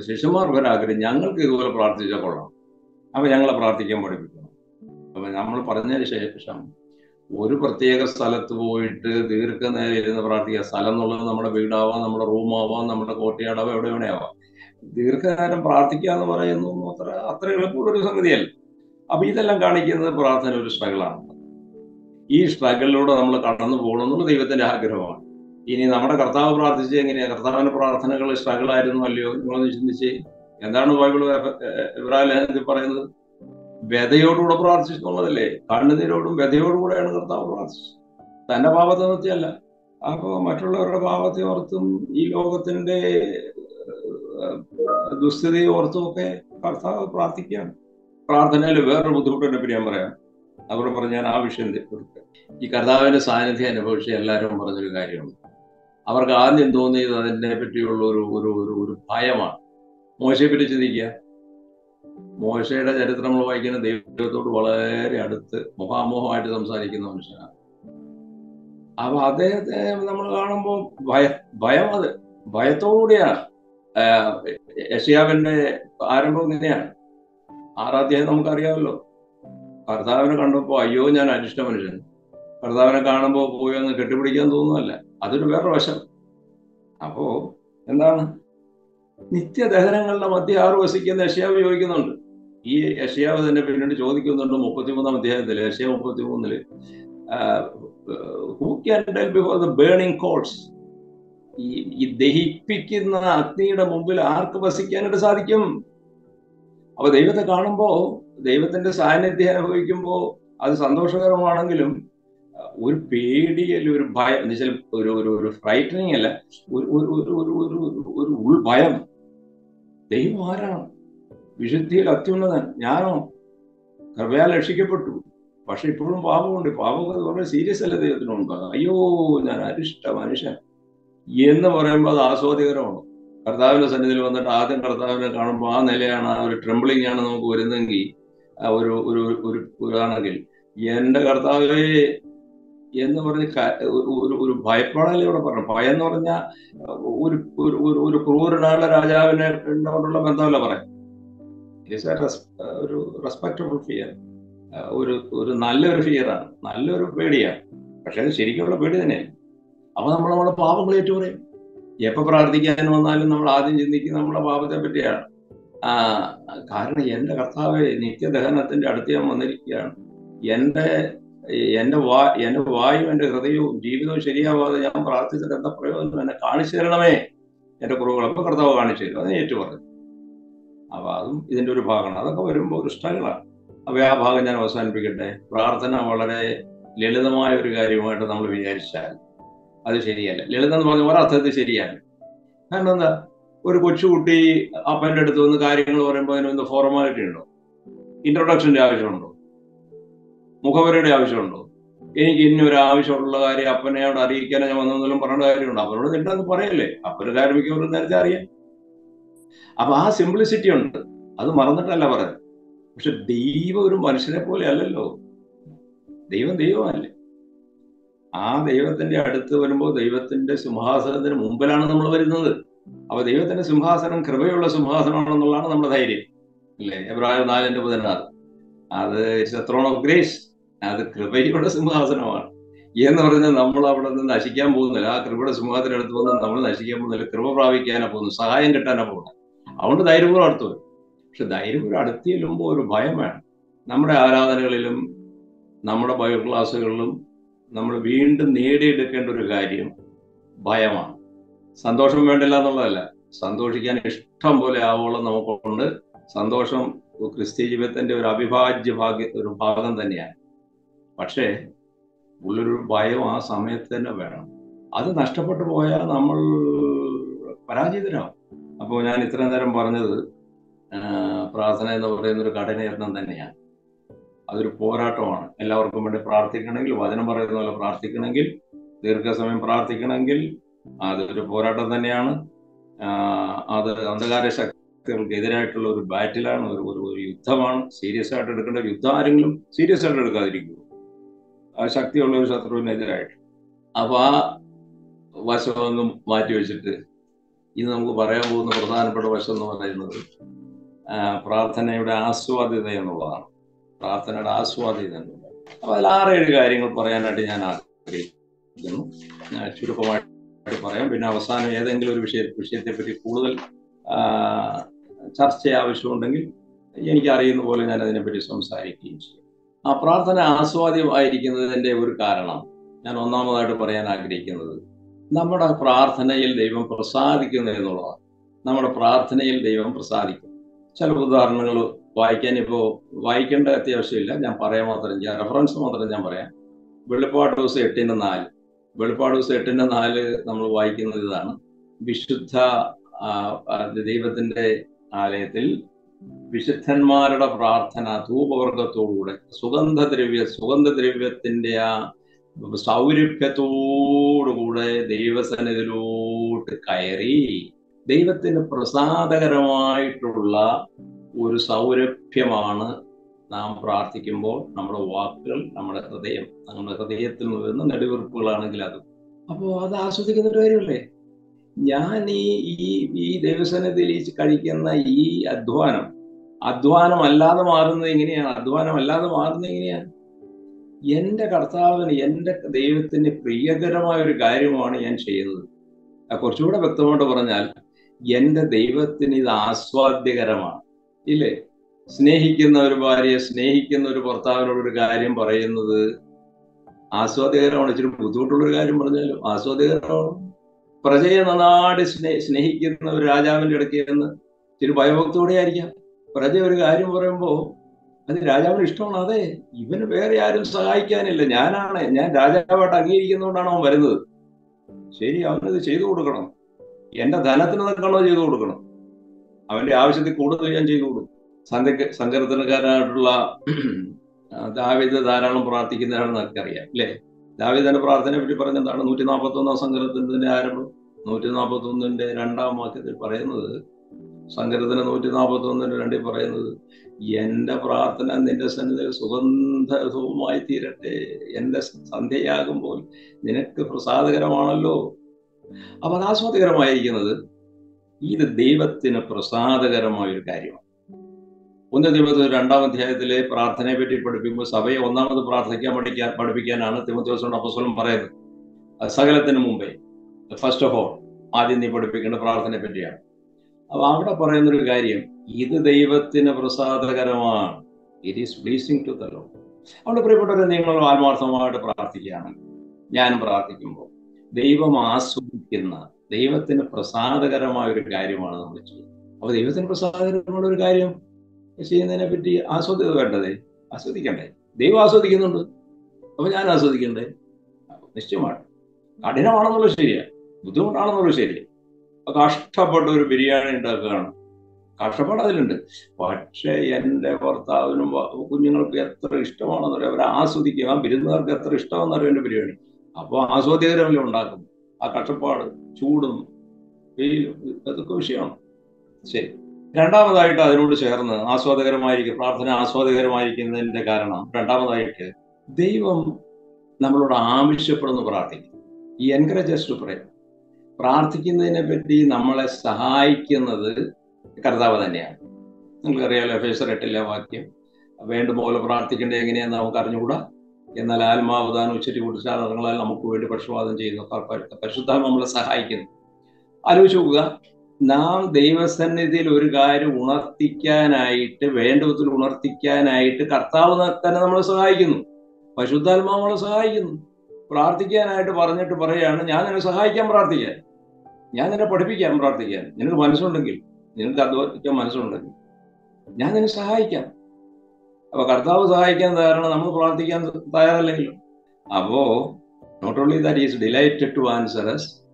ശിശുമാർ ഒരാഗ്രഹം ഞങ്ങൾക്ക് ഇതുപോലെ പ്രാർത്ഥിച്ചാൽ കൊള്ളാം. അപ്പൊ ഞങ്ങളെ പ്രാർത്ഥിക്കാൻ പഠിപ്പിക്കണം അപ്പൊ നമ്മൾ പറഞ്ഞതിന് ശേഷം ഒരു പ്രത്യേക സ്ഥലത്ത് പോയിട്ട് ദീർഘനേരം ഇരുന്ന് പ്രാർത്ഥിക്കുക. സ്ഥലം എന്നുള്ളത് നമ്മുടെ വീടാവാം നമ്മുടെ റൂമാവാം നമ്മുടെ കോട്ടയാടാവാം എവിടെ എവിടെ ആവാം. ദീർഘനേരം പ്രാർത്ഥിക്കുക എന്ന് പറയുന്നു അത്ര അത്ര എളുപ്പമുള്ള ഒരു സംഗതിയല്ല. അപ്പൊ ഇതെല്ലാം കാണിക്കുന്നത് പ്രാർത്ഥന ഒരു സ്ട്രഗിളാണ് ഈ സ്ട്രഗിളിലൂടെ നമ്മൾ കടന്നു പോകണമെന്നുള്ള ദൈവത്തിന്റെ ആഗ്രഹമാണ്. ഇനി നമ്മുടെ കർത്താവ് പ്രാർത്ഥിച്ചത് എങ്ങനെയാ? കർത്താവിന്റെ പ്രാർത്ഥനകൾ സ്ട്രഗിൾ ആയിരുന്നു അല്ലയോ നിങ്ങളൊന്ന് ചിന്തിച്ച് എന്താണ് ബൈബിൾ ഇബ്രാഹിം പറയുന്നത്? വ്യതയോടുകൂടെ പ്രാർത്ഥിച്ചിട്ടുള്ളതല്ലേ? കണ്ണുനീരോടും വ്യതയോടുകൂടെയാണ് കർത്താവ് പ്രാർത്ഥിച്ചത്. തന്റെ പാപത്തെ നിർത്തിയല്ല. അപ്പോ മറ്റുള്ളവരുടെ പാപത്തെ ഓർത്തും ഈ ലോകത്തിന്റെ ദുസ്ഥിതി ഓർത്തും ഒക്കെ കർത്താവ് പ്രാർത്ഥിക്കുകയാണ്. പ്രാർത്ഥനയിൽ വേറൊരു ബുദ്ധിമുട്ടിനെ പറ്റി ഞാൻ പറയാം. അവർ പറഞ്ഞ ഞാൻ ആ വിഷയം ഈ കർത്താവിന്റെ സാന്നിധ്യം അനുഭവിച്ച എല്ലാവരും പറഞ്ഞൊരു കാര്യമാണ് അവർക്ക് ആദ്യം തോന്നിയത് അതിനെ പറ്റിയുള്ള ഒരു ഒരു ഒരു ഭയമാണ്. മോശയെ പറ്റി ചിന്തിക്കുക. മോശയുടെ ചരിത്രം നമ്മൾ വായിക്കുന്ന ദൈവത്തോട് വളരെ അടുത്ത് മുഖാമുഖമായിട്ട് സംസാരിക്കുന്ന മനുഷ്യനാണ്. അപ്പൊ അദ്ദേഹത്തെ നമ്മൾ കാണുമ്പോൾ ഭയ ഭയം അത്. ഭയത്തോടുകൂടിയാണ്. യഷിയാവിന്റെ ആരംഭം ഇങ്ങനെയാണ്. ആറാധ്യായം നമുക്കറിയാമല്ലോ. കർത്താവിനെ കണ്ടപ്പോൾ അയ്യോ ഞാൻ അനിഷ്ട മനുഷ്യൻ. കർത്താവിനെ കാണുമ്പോൾ പോയി അങ്ങ് കെട്ടിപ്പിടിക്കാൻ തോന്നുന്നല്ല അതൊരു വേറെ വശം. അപ്പോ എന്താണ്? നിത്യദഹനങ്ങളുടെ മധ്യ ആറ് വസിക്കുന്ന യഷ്യാവ് ചോദിക്കുന്നുണ്ട്. ഈ യഷ്യാവ് തന്നെ പിന്നീട് ചോദിക്കുന്നുണ്ട് മുപ്പത്തിമൂന്നാം അധ്യായത്തിൽ യഷ്യ മുപ്പത്തിമൂന്നിൽ who can dwell before the burning coals ഈ ദഹിപ്പിക്കുന്ന അഗ്നിയുടെ മുമ്പിൽ ആർക്ക് വസിക്കാനായിട്ട് സാധിക്കും? അപ്പൊ ദൈവത്തെ കാണുമ്പോൾ ദൈവത്തിന്റെ സാന്നിധ്യം അനുഭവിക്കുമ്പോൾ അത് സന്തോഷകരമാണെങ്കിലും ഒരു പേടിയല്ല ഒരു ഭയം. എന്ന് വെച്ചാൽ ഒരു ഒരു ഒരു ഫ്രൈറ്റനിങ് അല്ല ഒരു ഒരു ഒരു ഒരു ഒരു ഉൾഭയം ദൈവം ആരാണ്? വിശുദ്ധിയിൽ അത്യുന്നതൻ. ഞാനോ കൃപയാൽ രക്ഷിക്കപ്പെട്ടു. പക്ഷെ ഇപ്പോഴും പാപമുണ്ട്. പാപം വളരെ സീരിയസ് അല്ല ദൈവത്തിനുണ്ട് അയ്യോ ഞാൻ അരിഷ്ട മനുഷ്യൻ എന്ന് പറയുമ്പോൾ അത് ആസ്വാദികരമാണ് കർത്താവിന്റെ സന്നിധിയിൽ വന്നിട്ട് ആദ്യം കർത്താവിനെ കാണുമ്പോൾ ആ നിലയാണ് ആ ഒരു ട്രംബ്ലിംഗ് ആണ് നമുക്ക് വരുന്നെങ്കിൽ ഒരു ഒരു ഒരു ഇതാണെങ്കിൽ എന്റെ കർത്താവേ എന്ന് പറഞ്ഞ് ഒരു ഒരു ഭയപ്പാടല്ലേ ഇവിടെ പറഞ്ഞു ഭയം എന്ന് പറഞ്ഞാൽ ഒരു ഒരു ക്രൂരനാളുടെ രാജാവിനെ കൊണ്ടുള്ള ബന്ധമല്ല പറയാം ഒരു റെസ്പെക്ടബിൾ ഫിയർ ഒരു ഒരു നല്ലൊരു ഫിയറാണ് നല്ലൊരു പേടിയാണ് പക്ഷെ അത് ശരിക്കുള്ള പേടി തന്നെയാണ് അപ്പൊ നമ്മൾ നമ്മുടെ പാപങ്ങൾ ഏറ്റവും പറയും എപ്പോ പ്രാർത്ഥിക്കാൻ വന്നാലും നമ്മൾ ആദ്യം ചിന്തിക്കുന്നത് നമ്മുടെ പാപത്തെ പറ്റിയാണ്. കാരണം എന്റെ കർത്താവ് നിത്യദഹനത്തിന്റെ അടുത്ത് ഞാൻ വന്നിരിക്കുകയാണ്. എന്റെ എന്റെ വാ എന്റെ വായും എന്റെ ഹൃദയവും ജീവിതവും ശരിയാവാതെ ഞാൻ പ്രാർത്ഥിച്ചിട്ട് എന്താ പ്രയോജനം? എന്നെ കാണിച്ചു തരണമേ. എന്റെ കുറവുകൾ അപ്പൊ കർത്താവ് കാണിച്ചു തരും. അതിനെ ഏറ്റു പറഞ്ഞു അപ്പൊ അതും ഇതിന്റെ ഒരു ഭാഗമാണ്. അതൊക്കെ വരുമ്പോൾ ഒരു ഇഷ്ടങ്ങളാണ് അപ്പൊ ആ ഭാഗം ഞാൻ അവസാനിപ്പിക്കട്ടെ. പ്രാർത്ഥന വളരെ ലളിതമായ ഒരു കാര്യമായിട്ട് നമ്മൾ വിചാരിച്ചാൽ അത് ശരിയല്ല. ലളിതം എന്ന് പറഞ്ഞ ഒരർത്ഥത്തിൽ ശരിയാണ്. കാരണം എന്താ ഒരു കൊച്ചുകുട്ടി അപ്പന്റെ അടുത്ത് വന്ന് കാര്യങ്ങൾ പറയുമ്പോൾ അതിനൊന്ന് ഫോർമാലിറ്റി ഉണ്ടോ? ഇൻട്രൊഡക്ഷന്റെ ആവശ്യമുണ്ടോ? മുഖവരയുടെ ആവശ്യമുണ്ടോ? എനിക്ക് ഇന്നൊരു ആവശ്യമുള്ള കാര്യം അപ്പനെ അവിടെ അറിയിക്കാനോ ഞാൻ വന്നെന്നെല്ലാം പറയേണ്ട കാര്യമുണ്ട്? അവരോട് എന്താന്ന് പറയല്ലേ. അപ്പന് കാര്യം മിക്കവരും നേരത്തെ അറിയാം. അപ്പൊ ആ സിംപ്ലിസിറ്റി ഉണ്ട്. അത് മറന്നിട്ടല്ല പറയുന്നത്. പക്ഷെ ദൈവം ഒരു മനുഷ്യനെ പോലെ അല്ലല്ലോ. ദൈവം ദൈവമല്ലേ? ആ ദൈവത്തിന്റെ അടുത്ത് വരുമ്പോൾ ദൈവത്തിന്റെ സിംഹാസനത്തിന് മുമ്പിലാണ് നമ്മൾ വരുന്നത്. അപ്പൊ ദൈവത്തിന്റെ സിംഹാസനം കൃപയുള്ള സിംഹാസനമാണെന്നുള്ളതാണ് നമ്മുടെ ധൈര്യം. അല്ലേ? എബ്രാഹിം നാലിന്റെ പതിനാറ്. അത് ശത്രോൺ ഓഫ് ഗ്രേസ് അത് കൃപയുടെ സിംഹാസനമാണ്. എന്ന് പറഞ്ഞാൽ നമ്മൾ അവിടെ നിന്ന് നശിക്കാൻ പോകുന്നില്ല. ആ കൃപയുടെ സിംഹാസനം എടുത്ത് വന്ന് നമ്മൾ നശിക്കാൻ പോകുന്നില്ല. കൃപ പ്രാപിക്കാനാ പോകുന്നു സഹായം കിട്ടാനാ പോകുന്നത്. അതുകൊണ്ട് ധൈര്യപൂർവം അടുത്ത് വരും. പക്ഷെ ധൈര്യപൂർവം അടുത്ത് ചെല്ലുമ്പോൾ ഒരു ഭയം വേണം. നമ്മുടെ ആരാധനകളിലും നമ്മുടെ ബയോ ക്ലാസ്സുകളിലും നമ്മൾ വീണ്ടും നേടിയെടുക്കേണ്ട ഒരു കാര്യം ഭയമാണ്. സന്തോഷം വേണ്ടില്ല എന്നുള്ളതല്ല. സന്തോഷിക്കാൻ ഇഷ്ടം പോലെ ആവോളം നമുക്കുണ്ട്. സന്തോഷം ക്രിസ്ത്യ ജീവിതത്തിന്റെ ഒരു അവിഭാജ്യ ഭാഗ്യ ഒരു ഭാഗം തന്നെയാണ്. പക്ഷേ ഉള്ളൊരു ഭയം ആ സമയത്ത് തന്നെ വേണം. അത് നഷ്ടപ്പെട്ടു പോയാൽ നമ്മൾ പരാജിതരാകും അപ്പോൾ ഞാൻ ഇത്രയും നേരം പറഞ്ഞത് പ്രാർത്ഥന എന്ന് പറയുന്ന ഒരു കഠിനയത്നം തന്നെയാണ്. അതൊരു പോരാട്ടമാണ്. എല്ലാവർക്കും വേണ്ടി പ്രാർത്ഥിക്കണമെങ്കിൽ വചനം പറയുന്ന പോലെ പ്രാർത്ഥിക്കണമെങ്കിൽ ദീർഘസമയം പ്രാർത്ഥിക്കണമെങ്കിൽ അതൊരു പോരാട്ടം തന്നെയാണ്. അത് അന്ധകാര ശക്തികൾക്ക് എതിരായിട്ടുള്ള ഒരു ബാറ്റിലാണ് ഒരു ഒരു യുദ്ധമാണ്. സീരിയസ് ആയിട്ട് എടുക്കേണ്ട യുദ്ധം ആരെങ്കിലും സീരിയസ് ആയിട്ട് എടുക്കാതിരിക്കുക ആ ശക്തിയുള്ള ഒരു ശത്രുവിനെതിരായിട്ട്. അപ്പൊ ആ വശമൊന്നും മാറ്റി വെച്ചിട്ട് ഇന്ന് നമുക്ക് പറയാൻ പോകുന്ന പ്രധാനപ്പെട്ട വശം എന്ന് പറയുന്നത് പ്രാർത്ഥനയുടെ ആസ്വാദ്യത എന്നുള്ളതാണ്. പ്രാർത്ഥനയുടെ ആസ്വാദ്യത എന്നുള്ളത്. അപ്പൊ അതിൽ ആറേഴ് കാര്യങ്ങൾ പറയാനായിട്ട് ഞാൻ ആഗ്രഹിക്കുന്നു. ചുരുക്കമായിട്ട് പറയാം. പിന്നെ അവസാനം ഏതെങ്കിലും ഒരു വിഷയ വിഷയത്തെ പറ്റി കൂടുതൽ ചർച്ച ആവശ്യമുണ്ടെങ്കിൽ എനിക്ക് അറിയുന്ന പോലെ ഞാൻ അതിനെപ്പറ്റി സംസാരിക്കുകയും ചെയ്യും. ആ പ്രാർത്ഥന ആസ്വാദ്യമായിരിക്കുന്നതിന്റെ ഒരു കാരണം ഞാൻ ഒന്നാമതായിട്ട് പറയാൻ ആഗ്രഹിക്കുന്നത് നമ്മുടെ പ്രാർത്ഥനയിൽ ദൈവം പ്രസാദിക്കുന്നു എന്നുള്ളതാണ്. നമ്മുടെ പ്രാർത്ഥനയിൽ ദൈവം പ്രസാദിക്കും. ചില ഉദാഹരണങ്ങൾ വായിക്കാൻ ഇപ്പോൾ വായിക്കേണ്ട അത്യാവശ്യമില്ല. ഞാൻ പറയാൻ മാത്രം ഞാൻ റെഫറൻസ് മാത്രം ഞാൻ പറയാം. വെളിപ്പാട് ദിവസം എട്ടിന് നാല്. വെളിപ്പാട് ദിവസം എട്ടിന് നാല് നമ്മൾ വായിക്കുന്നത് ഇതാണ്. വിശുദ്ധ ദൈവത്തിന്റെ ആലയത്തിൽ വിശുദ്ധന്മാരുടെ പ്രാർത്ഥന ധൂപവർഗത്തോടുകൂടെ സുഗന്ധദ്രവ്യ സുഗന്ധദ്രവ്യത്തിന്റെ ആ സൗരഭ്യത്തോടുകൂടെ ദൈവസന്നിധിയിലോട്ട് കയറി ദൈവത്തിന് പ്രസാദകരമായിട്ടുള്ള ഒരു സൗരഭ്യമാണ് നാം പ്രാർത്ഥിക്കുമ്പോൾ നമ്മുടെ വാക്കുകൾ നമ്മുടെ ഹൃദയം നമ്മുടെ ഹൃദയത്തിൽ വരുന്ന നെടുവീർപ്പുകളാണെങ്കിൽ അത്. അപ്പോൾ അത് ആസ്വദിക്കുന്ന ഒരു കാര്യമല്ലേ? ഞാൻ ഈ ഈ ഈ ദൈവസന്നിധിയിൽ കഴിക്കുന്ന ഈ അധ്വാനം അധ്വാനം അല്ലാതെ മാറുന്നത് എങ്ങനെയാണ്? അധ്വാനം അല്ലാതെ മാറുന്നത് എങ്ങനെയാണ്? എന്റെ കർത്താവിന് എന്റെ ദൈവത്തിന് പ്രിയകരമായ ഒരു കാര്യമാണ് ഞാൻ ചെയ്യുന്നത്. കുറച്ചുകൂടെ വ്യക്തമായിട്ട് പറഞ്ഞാൽ എന്റെ ദൈവത്തിന് ഇത് ആസ്വാദ്യകരമാണ്. ഇല്ലേ? സ്നേഹിക്കുന്ന ഒരു ഭാര്യയെ സ്നേഹിക്കുന്ന ഒരു ഭർത്താവിനോട് ഒരു കാര്യം പറയുന്നത് ആസ്വാദ്യകരമാണ്. ഇച്ചിരി ബുദ്ധിമുട്ടുള്ള ഒരു കാര്യം പറഞ്ഞാലും ആസ്വാദ്യകരമാണ്. പ്രജയെ നന്നാടി സ്നേ സ്നേഹിക്കുന്ന ഒരു രാജാവിന്റെ ഇടയ്ക്ക് എന്ന് ഇച്ചിരി ഭയഭക്തോടെ ആയിരിക്കാം പ്രജ ഒരു കാര്യം പറയുമ്പോൾ അത് രാജാവിന് ഇഷ്ടമാണ്. അതെ ഇവന് വേറെ ആരും സഹായിക്കാനില്ല. ഞാനാണ് ഞാൻ രാജാവായിട്ട് അംഗീകരിക്കുന്നതുകൊണ്ടാണ് അവൻ വരുന്നത്. ശരി അവനത് ചെയ്തു കൊടുക്കണം. എന്റെ ധനത്തിന് നിൽക്കണോ ചെയ്തു കൊടുക്കണം. അവന്റെ ആവശ്യത്തിൽ കൂടുതൽ ഞാൻ ചെയ്തു കൊടുക്കും. സന്ധ്യ സങ്കീർത്തനക്കാരായിട്ടുള്ള ദാവിദ് ധാരാളം പ്രാർത്ഥിക്കുന്നതാണെന്ന് എനിക്കറിയാം അല്ലേ? ദാവിദന്റെ പ്രാർത്ഥനയെ പറ്റി പറഞ്ഞതാണ് നൂറ്റി നാൽപ്പത്തി ഒന്നാം സങ്കീർത്തനത്തിന്റെ ആരംഭം. നൂറ്റി നാൽപ്പത്തി ഒന്നിന്റെ രണ്ടാം വാക്യത്തിൽ പറയുന്നത് സങ്കീർത്തന നൂറ്റി നാൽപ്പത്തി ഒന്നിന് രണ്ടിൽ പറയുന്നത് എന്റെ പ്രാർത്ഥന നിന്റെ സന്നിധിയിൽ സുഗന്ധവുമായി തീരട്ടെ. എന്റെ സന്ധ്യയാകുമ്പോൾ നിനക്ക് പ്രസാദകരമാണല്ലോ. അപ്പൊ അത് ആസ്വാദകരമായിരിക്കുന്നത് ഇത് ദൈവത്തിന് പ്രസാദകരമായ ഒരു കാര്യമാണ്. ഒന്ന് ദൈവത്തിൽ രണ്ടാം അധ്യായത്തിലെ പ്രാർത്ഥനയെ പറ്റി പഠിപ്പിക്കുമ്പോൾ സഭയെ ഒന്നാമത് പ്രാർത്ഥിക്കാൻ പഠിക്കാൻ പഠിപ്പിക്കാനാണ് തിമത്യോസോട് അപ്പസ്വലം പറയുന്നത്. സകലത്തിന് മുമ്പേ. ഫസ്റ്റ് ഓഫ് ഓൾ ആദ്യം നീ പഠിപ്പിക്കേണ്ട പ്രാർത്ഥനയെ പറ്റിയാണ്. അപ്പൊ അവിടെ പറയുന്നൊരു കാര്യം ഇത് ദൈവത്തിന് പ്രസാദകരമാണ്. It is pleasing to the Lord അവിടെ പ്രിയപ്പെട്ടവരെ നിങ്ങൾ ആത്മാർത്ഥമായിട്ട് പ്രാർത്ഥിക്കുകയാണ്. ഞാൻ പ്രാർത്ഥിക്കുമ്പോൾ ദൈവം ആസ്വദിക്കുന്ന ദൈവത്തിന് പ്രസാദകരമായ ഒരു കാര്യമാണ് നമ്മൾ ചെയ്യുന്നത്. അപ്പൊ ദൈവത്തിന് പ്രസാദകരമായ ഒരു കാര്യം ചെയ്യുന്നതിനെ പറ്റി ആസ്വദിത വേണ്ടതേ? ആസ്വദിക്കണ്ടേ? ദൈവം ആസ്വദിക്കുന്നുണ്ട്. അപ്പൊ ഞാൻ ആസ്വദിക്കണ്ടേ? നിശ്ചയമാണ് കഠിനമാണെന്നുള്ളത് ശരിയാണ് ബുദ്ധിമുട്ടാണെന്നുള്ളത് ശരിയാണ് കഷ്ടപ്പെട്ട് ഒരു ബിരിയാണി ഉണ്ടാക്കുകയാണ്. കഷ്ടപ്പാട് അതിലുണ്ട്. പക്ഷേ എന്റെ ഭർത്താവിനും കുഞ്ഞുങ്ങൾക്ക് എത്ര ഇഷ്ടമാണെന്ന് അറിയാം അവരെ ആസ്വദിക്കുക. ആ ബിരുന്നുകാർക്ക് എത്ര ഇഷ്ടമാണെന്ന് അറിയാം എന്റെ ബിരിയാണി? അപ്പോൾ ആസ്വാദ്യകരമല്ലേ ഉണ്ടാക്കും. ആ കഷ്ടപ്പാട് ചൂടും അതൊക്കെ വിഷയമാണ്. ശരി. രണ്ടാമതായിട്ട് അതിനോട് ചേർന്ന് ആസ്വാദകരമായിരിക്കും പ്രാർത്ഥന ആസ്വാദകരമായിരിക്കുന്നതിന്റെ കാരണം രണ്ടാമതായിട്ട് ദൈവം നമ്മളോട് ആവശ്യപ്പെടുന്നു പ്രാർത്ഥിക്കും ഈ എൻകറേജസ് ടു പ്രാർത്ഥിക്കുന്നതിനെ പറ്റി നമ്മളെ സഹായിക്കുന്നത് കർത്താവ് തന്നെയാണ്. നിങ്ങൾക്കറിയാലോ ഫേസർ എട്ടിലെ വാക്യം വേണ്ടും പോലെ പ്രാർത്ഥിക്കേണ്ടത് എങ്ങനെയാന്ന് നമുക്ക് അറിഞ്ഞുകൂടാ? എന്നാൽ ആത്മാവധാനം ഉച്ചരി കുടിച്ചാൽ നമുക്ക് വേണ്ടി പക്ഷപാതം ചെയ്യുന്നു. പരിശുദ്ധ നമ്മളെ സഹായിക്കുന്നു. ആലോചിച്ച് നോക്കുക. നാം ദൈവസന്നിധിയിൽ ഒരു കാര്യം ഉണർത്തിക്കാനായിട്ട് വേണ്ട വിധത്തിൽ ഉണർത്തിക്കാനായിട്ട് കർത്താവ് തന്നെ നമ്മളെ സഹായിക്കുന്നു. പരിശുദ്ധാത്മാ നമ്മളെ സഹായിക്കുന്നു. പ്രാർത്ഥിക്കാനായിട്ട് പറഞ്ഞിട്ട് പറയുകയാണ് ഞാൻ നിന്നെ സഹായിക്കാൻ പ്രാർത്ഥിക്കാൻ. ഞാൻ നിന്നെ പഠിപ്പിക്കാൻ പ്രാർത്ഥിക്കാൻ നിനക്ക് മനസ്സുണ്ടെങ്കിൽ നിനക്ക് അധ്വാനിക്കാൻ മനസ്സുണ്ടെങ്കിൽ. ഞാൻ നിന്നെ സഹായിക്കാം. അപ്പൊ കർത്താവ് സഹായിക്കാൻ തയ്യാറാണ്. നമ്മൾ പ്രാർത്ഥിക്കാൻ തയ്യാറല്ലെങ്കിലും. അപ്പോ not only that is delighted to answer is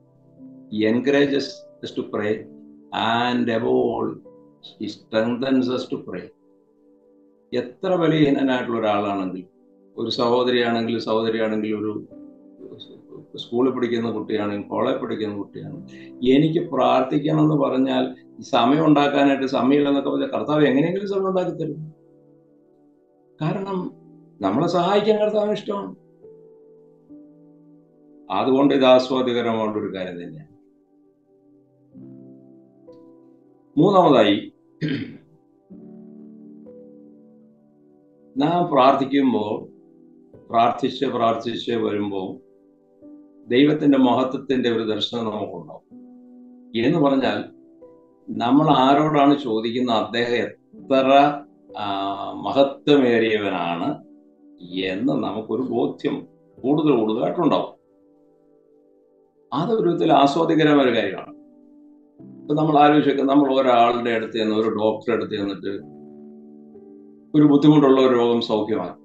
encourages to pray and able strengthens to pray എത്ര ബലഹീനനായിട്ടുള്ള ഒരാളാണെങ്കിൽ ഒരു സഹോദരിയാണെങ്കിൽ സഹോദരിയാണെങ്കിൽ ഒരു സ്കൂളിൽ പഠിക്കുന്ന കുട്ടിയാണെങ്കിൽ കോളേജ് പഠിക്കുന്ന കുട്ടിയാണ് എനിക്ക് പ്രാർത്ഥിക്കണം എന്ന് പറഞ്ഞാൽ സമയം ഉണ്ടാക്കാനായിട്ട് സമയമില്ലെന്നൊക്കെ പറഞ്ഞാൽ കർത്താവ് എങ്ങനെയെങ്കിലും സമയം ഉണ്ടാക്കി തരും. കാരണം നമ്മളെ സഹായിക്കാൻ കർത്താവ് ഇഷ്ടമാണ്. അതുകൊണ്ട് ഇത് ആസ്വാദ്യകരമായിട്ടുള്ള ഒരു കാര്യം തന്നെയാണ്. മൂന്നാമതായി നാം പ്രാർത്ഥിക്കുമ്പോൾ പ്രാർത്ഥിച്ച് പ്രാർത്ഥിച്ച് വരുമ്പോൾ ദൈവത്തിന്റെ മഹത്വത്തിന്റെ ഒരു ദർശനം നമുക്കുണ്ടാവും. എന്ന് പറഞ്ഞാൽ നമ്മൾ ആരോടാണ് ചോദിക്കുന്ന അദ്ദേഹം എത്ര മഹത്വമേറിയവനാണ് എന്ന് നമുക്കൊരു ബോധ്യം കൂടുതൽ കൂടുതലായിട്ടുണ്ടാവും. അത് ഒരു വിധത്തിൽ ആസ്വാദികരമായ ഒരു കാര്യമാണ്. ഇപ്പൊ നമ്മൾ ആലോചിക്കുക നമ്മൾ ഒരാളുടെ അടുത്ത് ചെന്ന് ഒരു ഡോക്ടറെ അടുത്ത് ചെന്നിട്ട് ഒരു ബുദ്ധിമുട്ടുള്ള ഒരു രോഗം സൗഖ്യമാക്കി.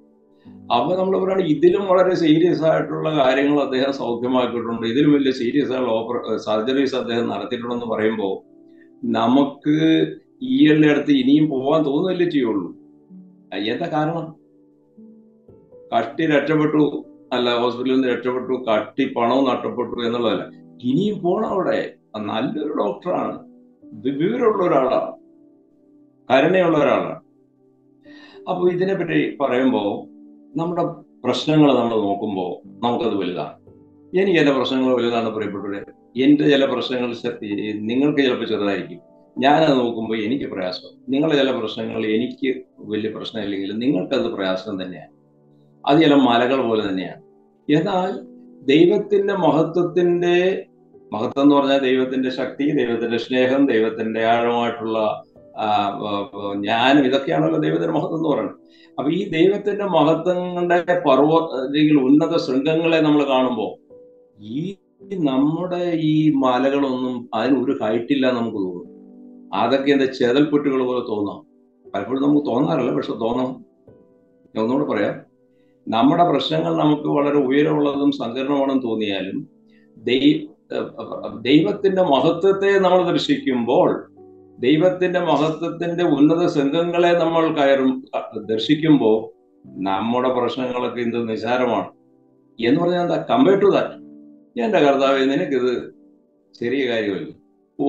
അപ്പൊ നമ്മൾ പറയുന്നത് ഇതിലും വളരെ സീരിയസ് ആയിട്ടുള്ള കാര്യങ്ങൾ അദ്ദേഹം സൗഖ്യമാക്കിയിട്ടുണ്ട്. ഇതിലും വലിയ സീരിയസ് ആയിട്ടുള്ള ഓപ്പറ സർജറീസ് അദ്ദേഹം നടത്തിയിട്ടുണ്ടെന്ന് പറയുമ്പോൾ നമുക്ക് ഈയളുടെ അടുത്ത് ഇനിയും പോകാൻ തോന്നുന്നില്ലേ ചെയ്യുള്ളൂ. എന്താ കാരണം? കട്ടി രക്ഷപ്പെട്ടു അല്ല ഹോസ്പിറ്റലിൽ നിന്ന് രക്ഷപ്പെട്ടു കട്ടി പണവും നഷ്ടപ്പെട്ടു എന്നുള്ളതല്ല. ഇനിയും പോണം അവിടെ. നല്ലൊരു ഡോക്ടറാണ് വിവരമുള്ള ഒരാളാണ്. കരുണയുള്ള ഒരാളാണ്. അപ്പൊ ഇതിനെപ്പറ്റി പറയുമ്പോൾ നമ്മുടെ പ്രശ്നങ്ങൾ നമ്മൾ നോക്കുമ്പോൾ നമുക്കത് വലുതാണ്. എനിക്ക് എന്റെ പ്രശ്നങ്ങൾ വലുതാണ് പ്രിയപ്പെട്ടവരെ എന്റെ ചില പ്രശ്നങ്ങൾ നിങ്ങൾക്ക് ചിലപ്പോൾ ചെറുതായിരിക്കും. ഞാനത് നോക്കുമ്പോൾ എനിക്ക് പ്രയാസം. നിങ്ങളുടെ ചില പ്രശ്നങ്ങൾ എനിക്ക് വലിയ പ്രശ്നമില്ലെങ്കിൽ നിങ്ങൾക്കത് പ്രയാസം തന്നെയാണ്. അത് ചില മലകൾ പോലെ തന്നെയാണ്. എന്നാൽ ദൈവത്തിന്റെ മഹത്വത്തിന്റെ മഹത്വം എന്ന് പറഞ്ഞാൽ ദൈവത്തിന്റെ ശക്തി ദൈവത്തിന്റെ സ്നേഹം ദൈവത്തിന്റെ ആഴമായിട്ടുള്ള ജ്ഞാനം ഇതൊക്കെയാണല്ലോ ദൈവത്തിന്റെ മഹത്വം എന്ന് പറയുന്നത്. അപ്പൊ ഈ ദൈവത്തിന്റെ മഹത്വങ്ങളുടെ പർവ അല്ലെങ്കിൽ ഉന്നത ശൃംഗങ്ങളെ നമ്മൾ കാണുമ്പോൾ ഈ നമ്മുടെ ഈ മലകളൊന്നും അതിന് ഒരു ഹൈറ്റില്ല നമുക്ക് തോന്നും. അതൊക്കെ എന്താ ചെതൽപ്പെട്ടുകൾ പോലെ തോന്നാം. പലപ്പോഴും നമുക്ക് തോന്നാറില്ല പക്ഷെ തോന്നാം. ഞാൻ ഒന്നുകൂടെ പറയാം. നമ്മുടെ പ്രശ്നങ്ങൾ നമുക്ക് വളരെ ഉയരമുള്ളതും സങ്കീർണമാണെന്ന് തോന്നിയാലും ദൈ ദൈവത്തിന്റെ മഹത്വത്തെ നമ്മൾ ദർശിക്കുമ്പോൾ ദൈവത്തിന്റെ മഹത്വത്തിന്റെ ഉന്നത സംഘങ്ങളെ നമ്മൾ കയറും ദർശിക്കുമ്പോൾ നമ്മുടെ പ്രശ്നങ്ങളൊക്കെ എന്ത് നിസാരമാണ് എന്ന് പറഞ്ഞാൽ എന്താ? കമ്പയർ ടു ദാറ്റ് എന്റെ കർത്താവ് നിനക്കിത് ചെറിയ കാര്യമല്ല. ഓ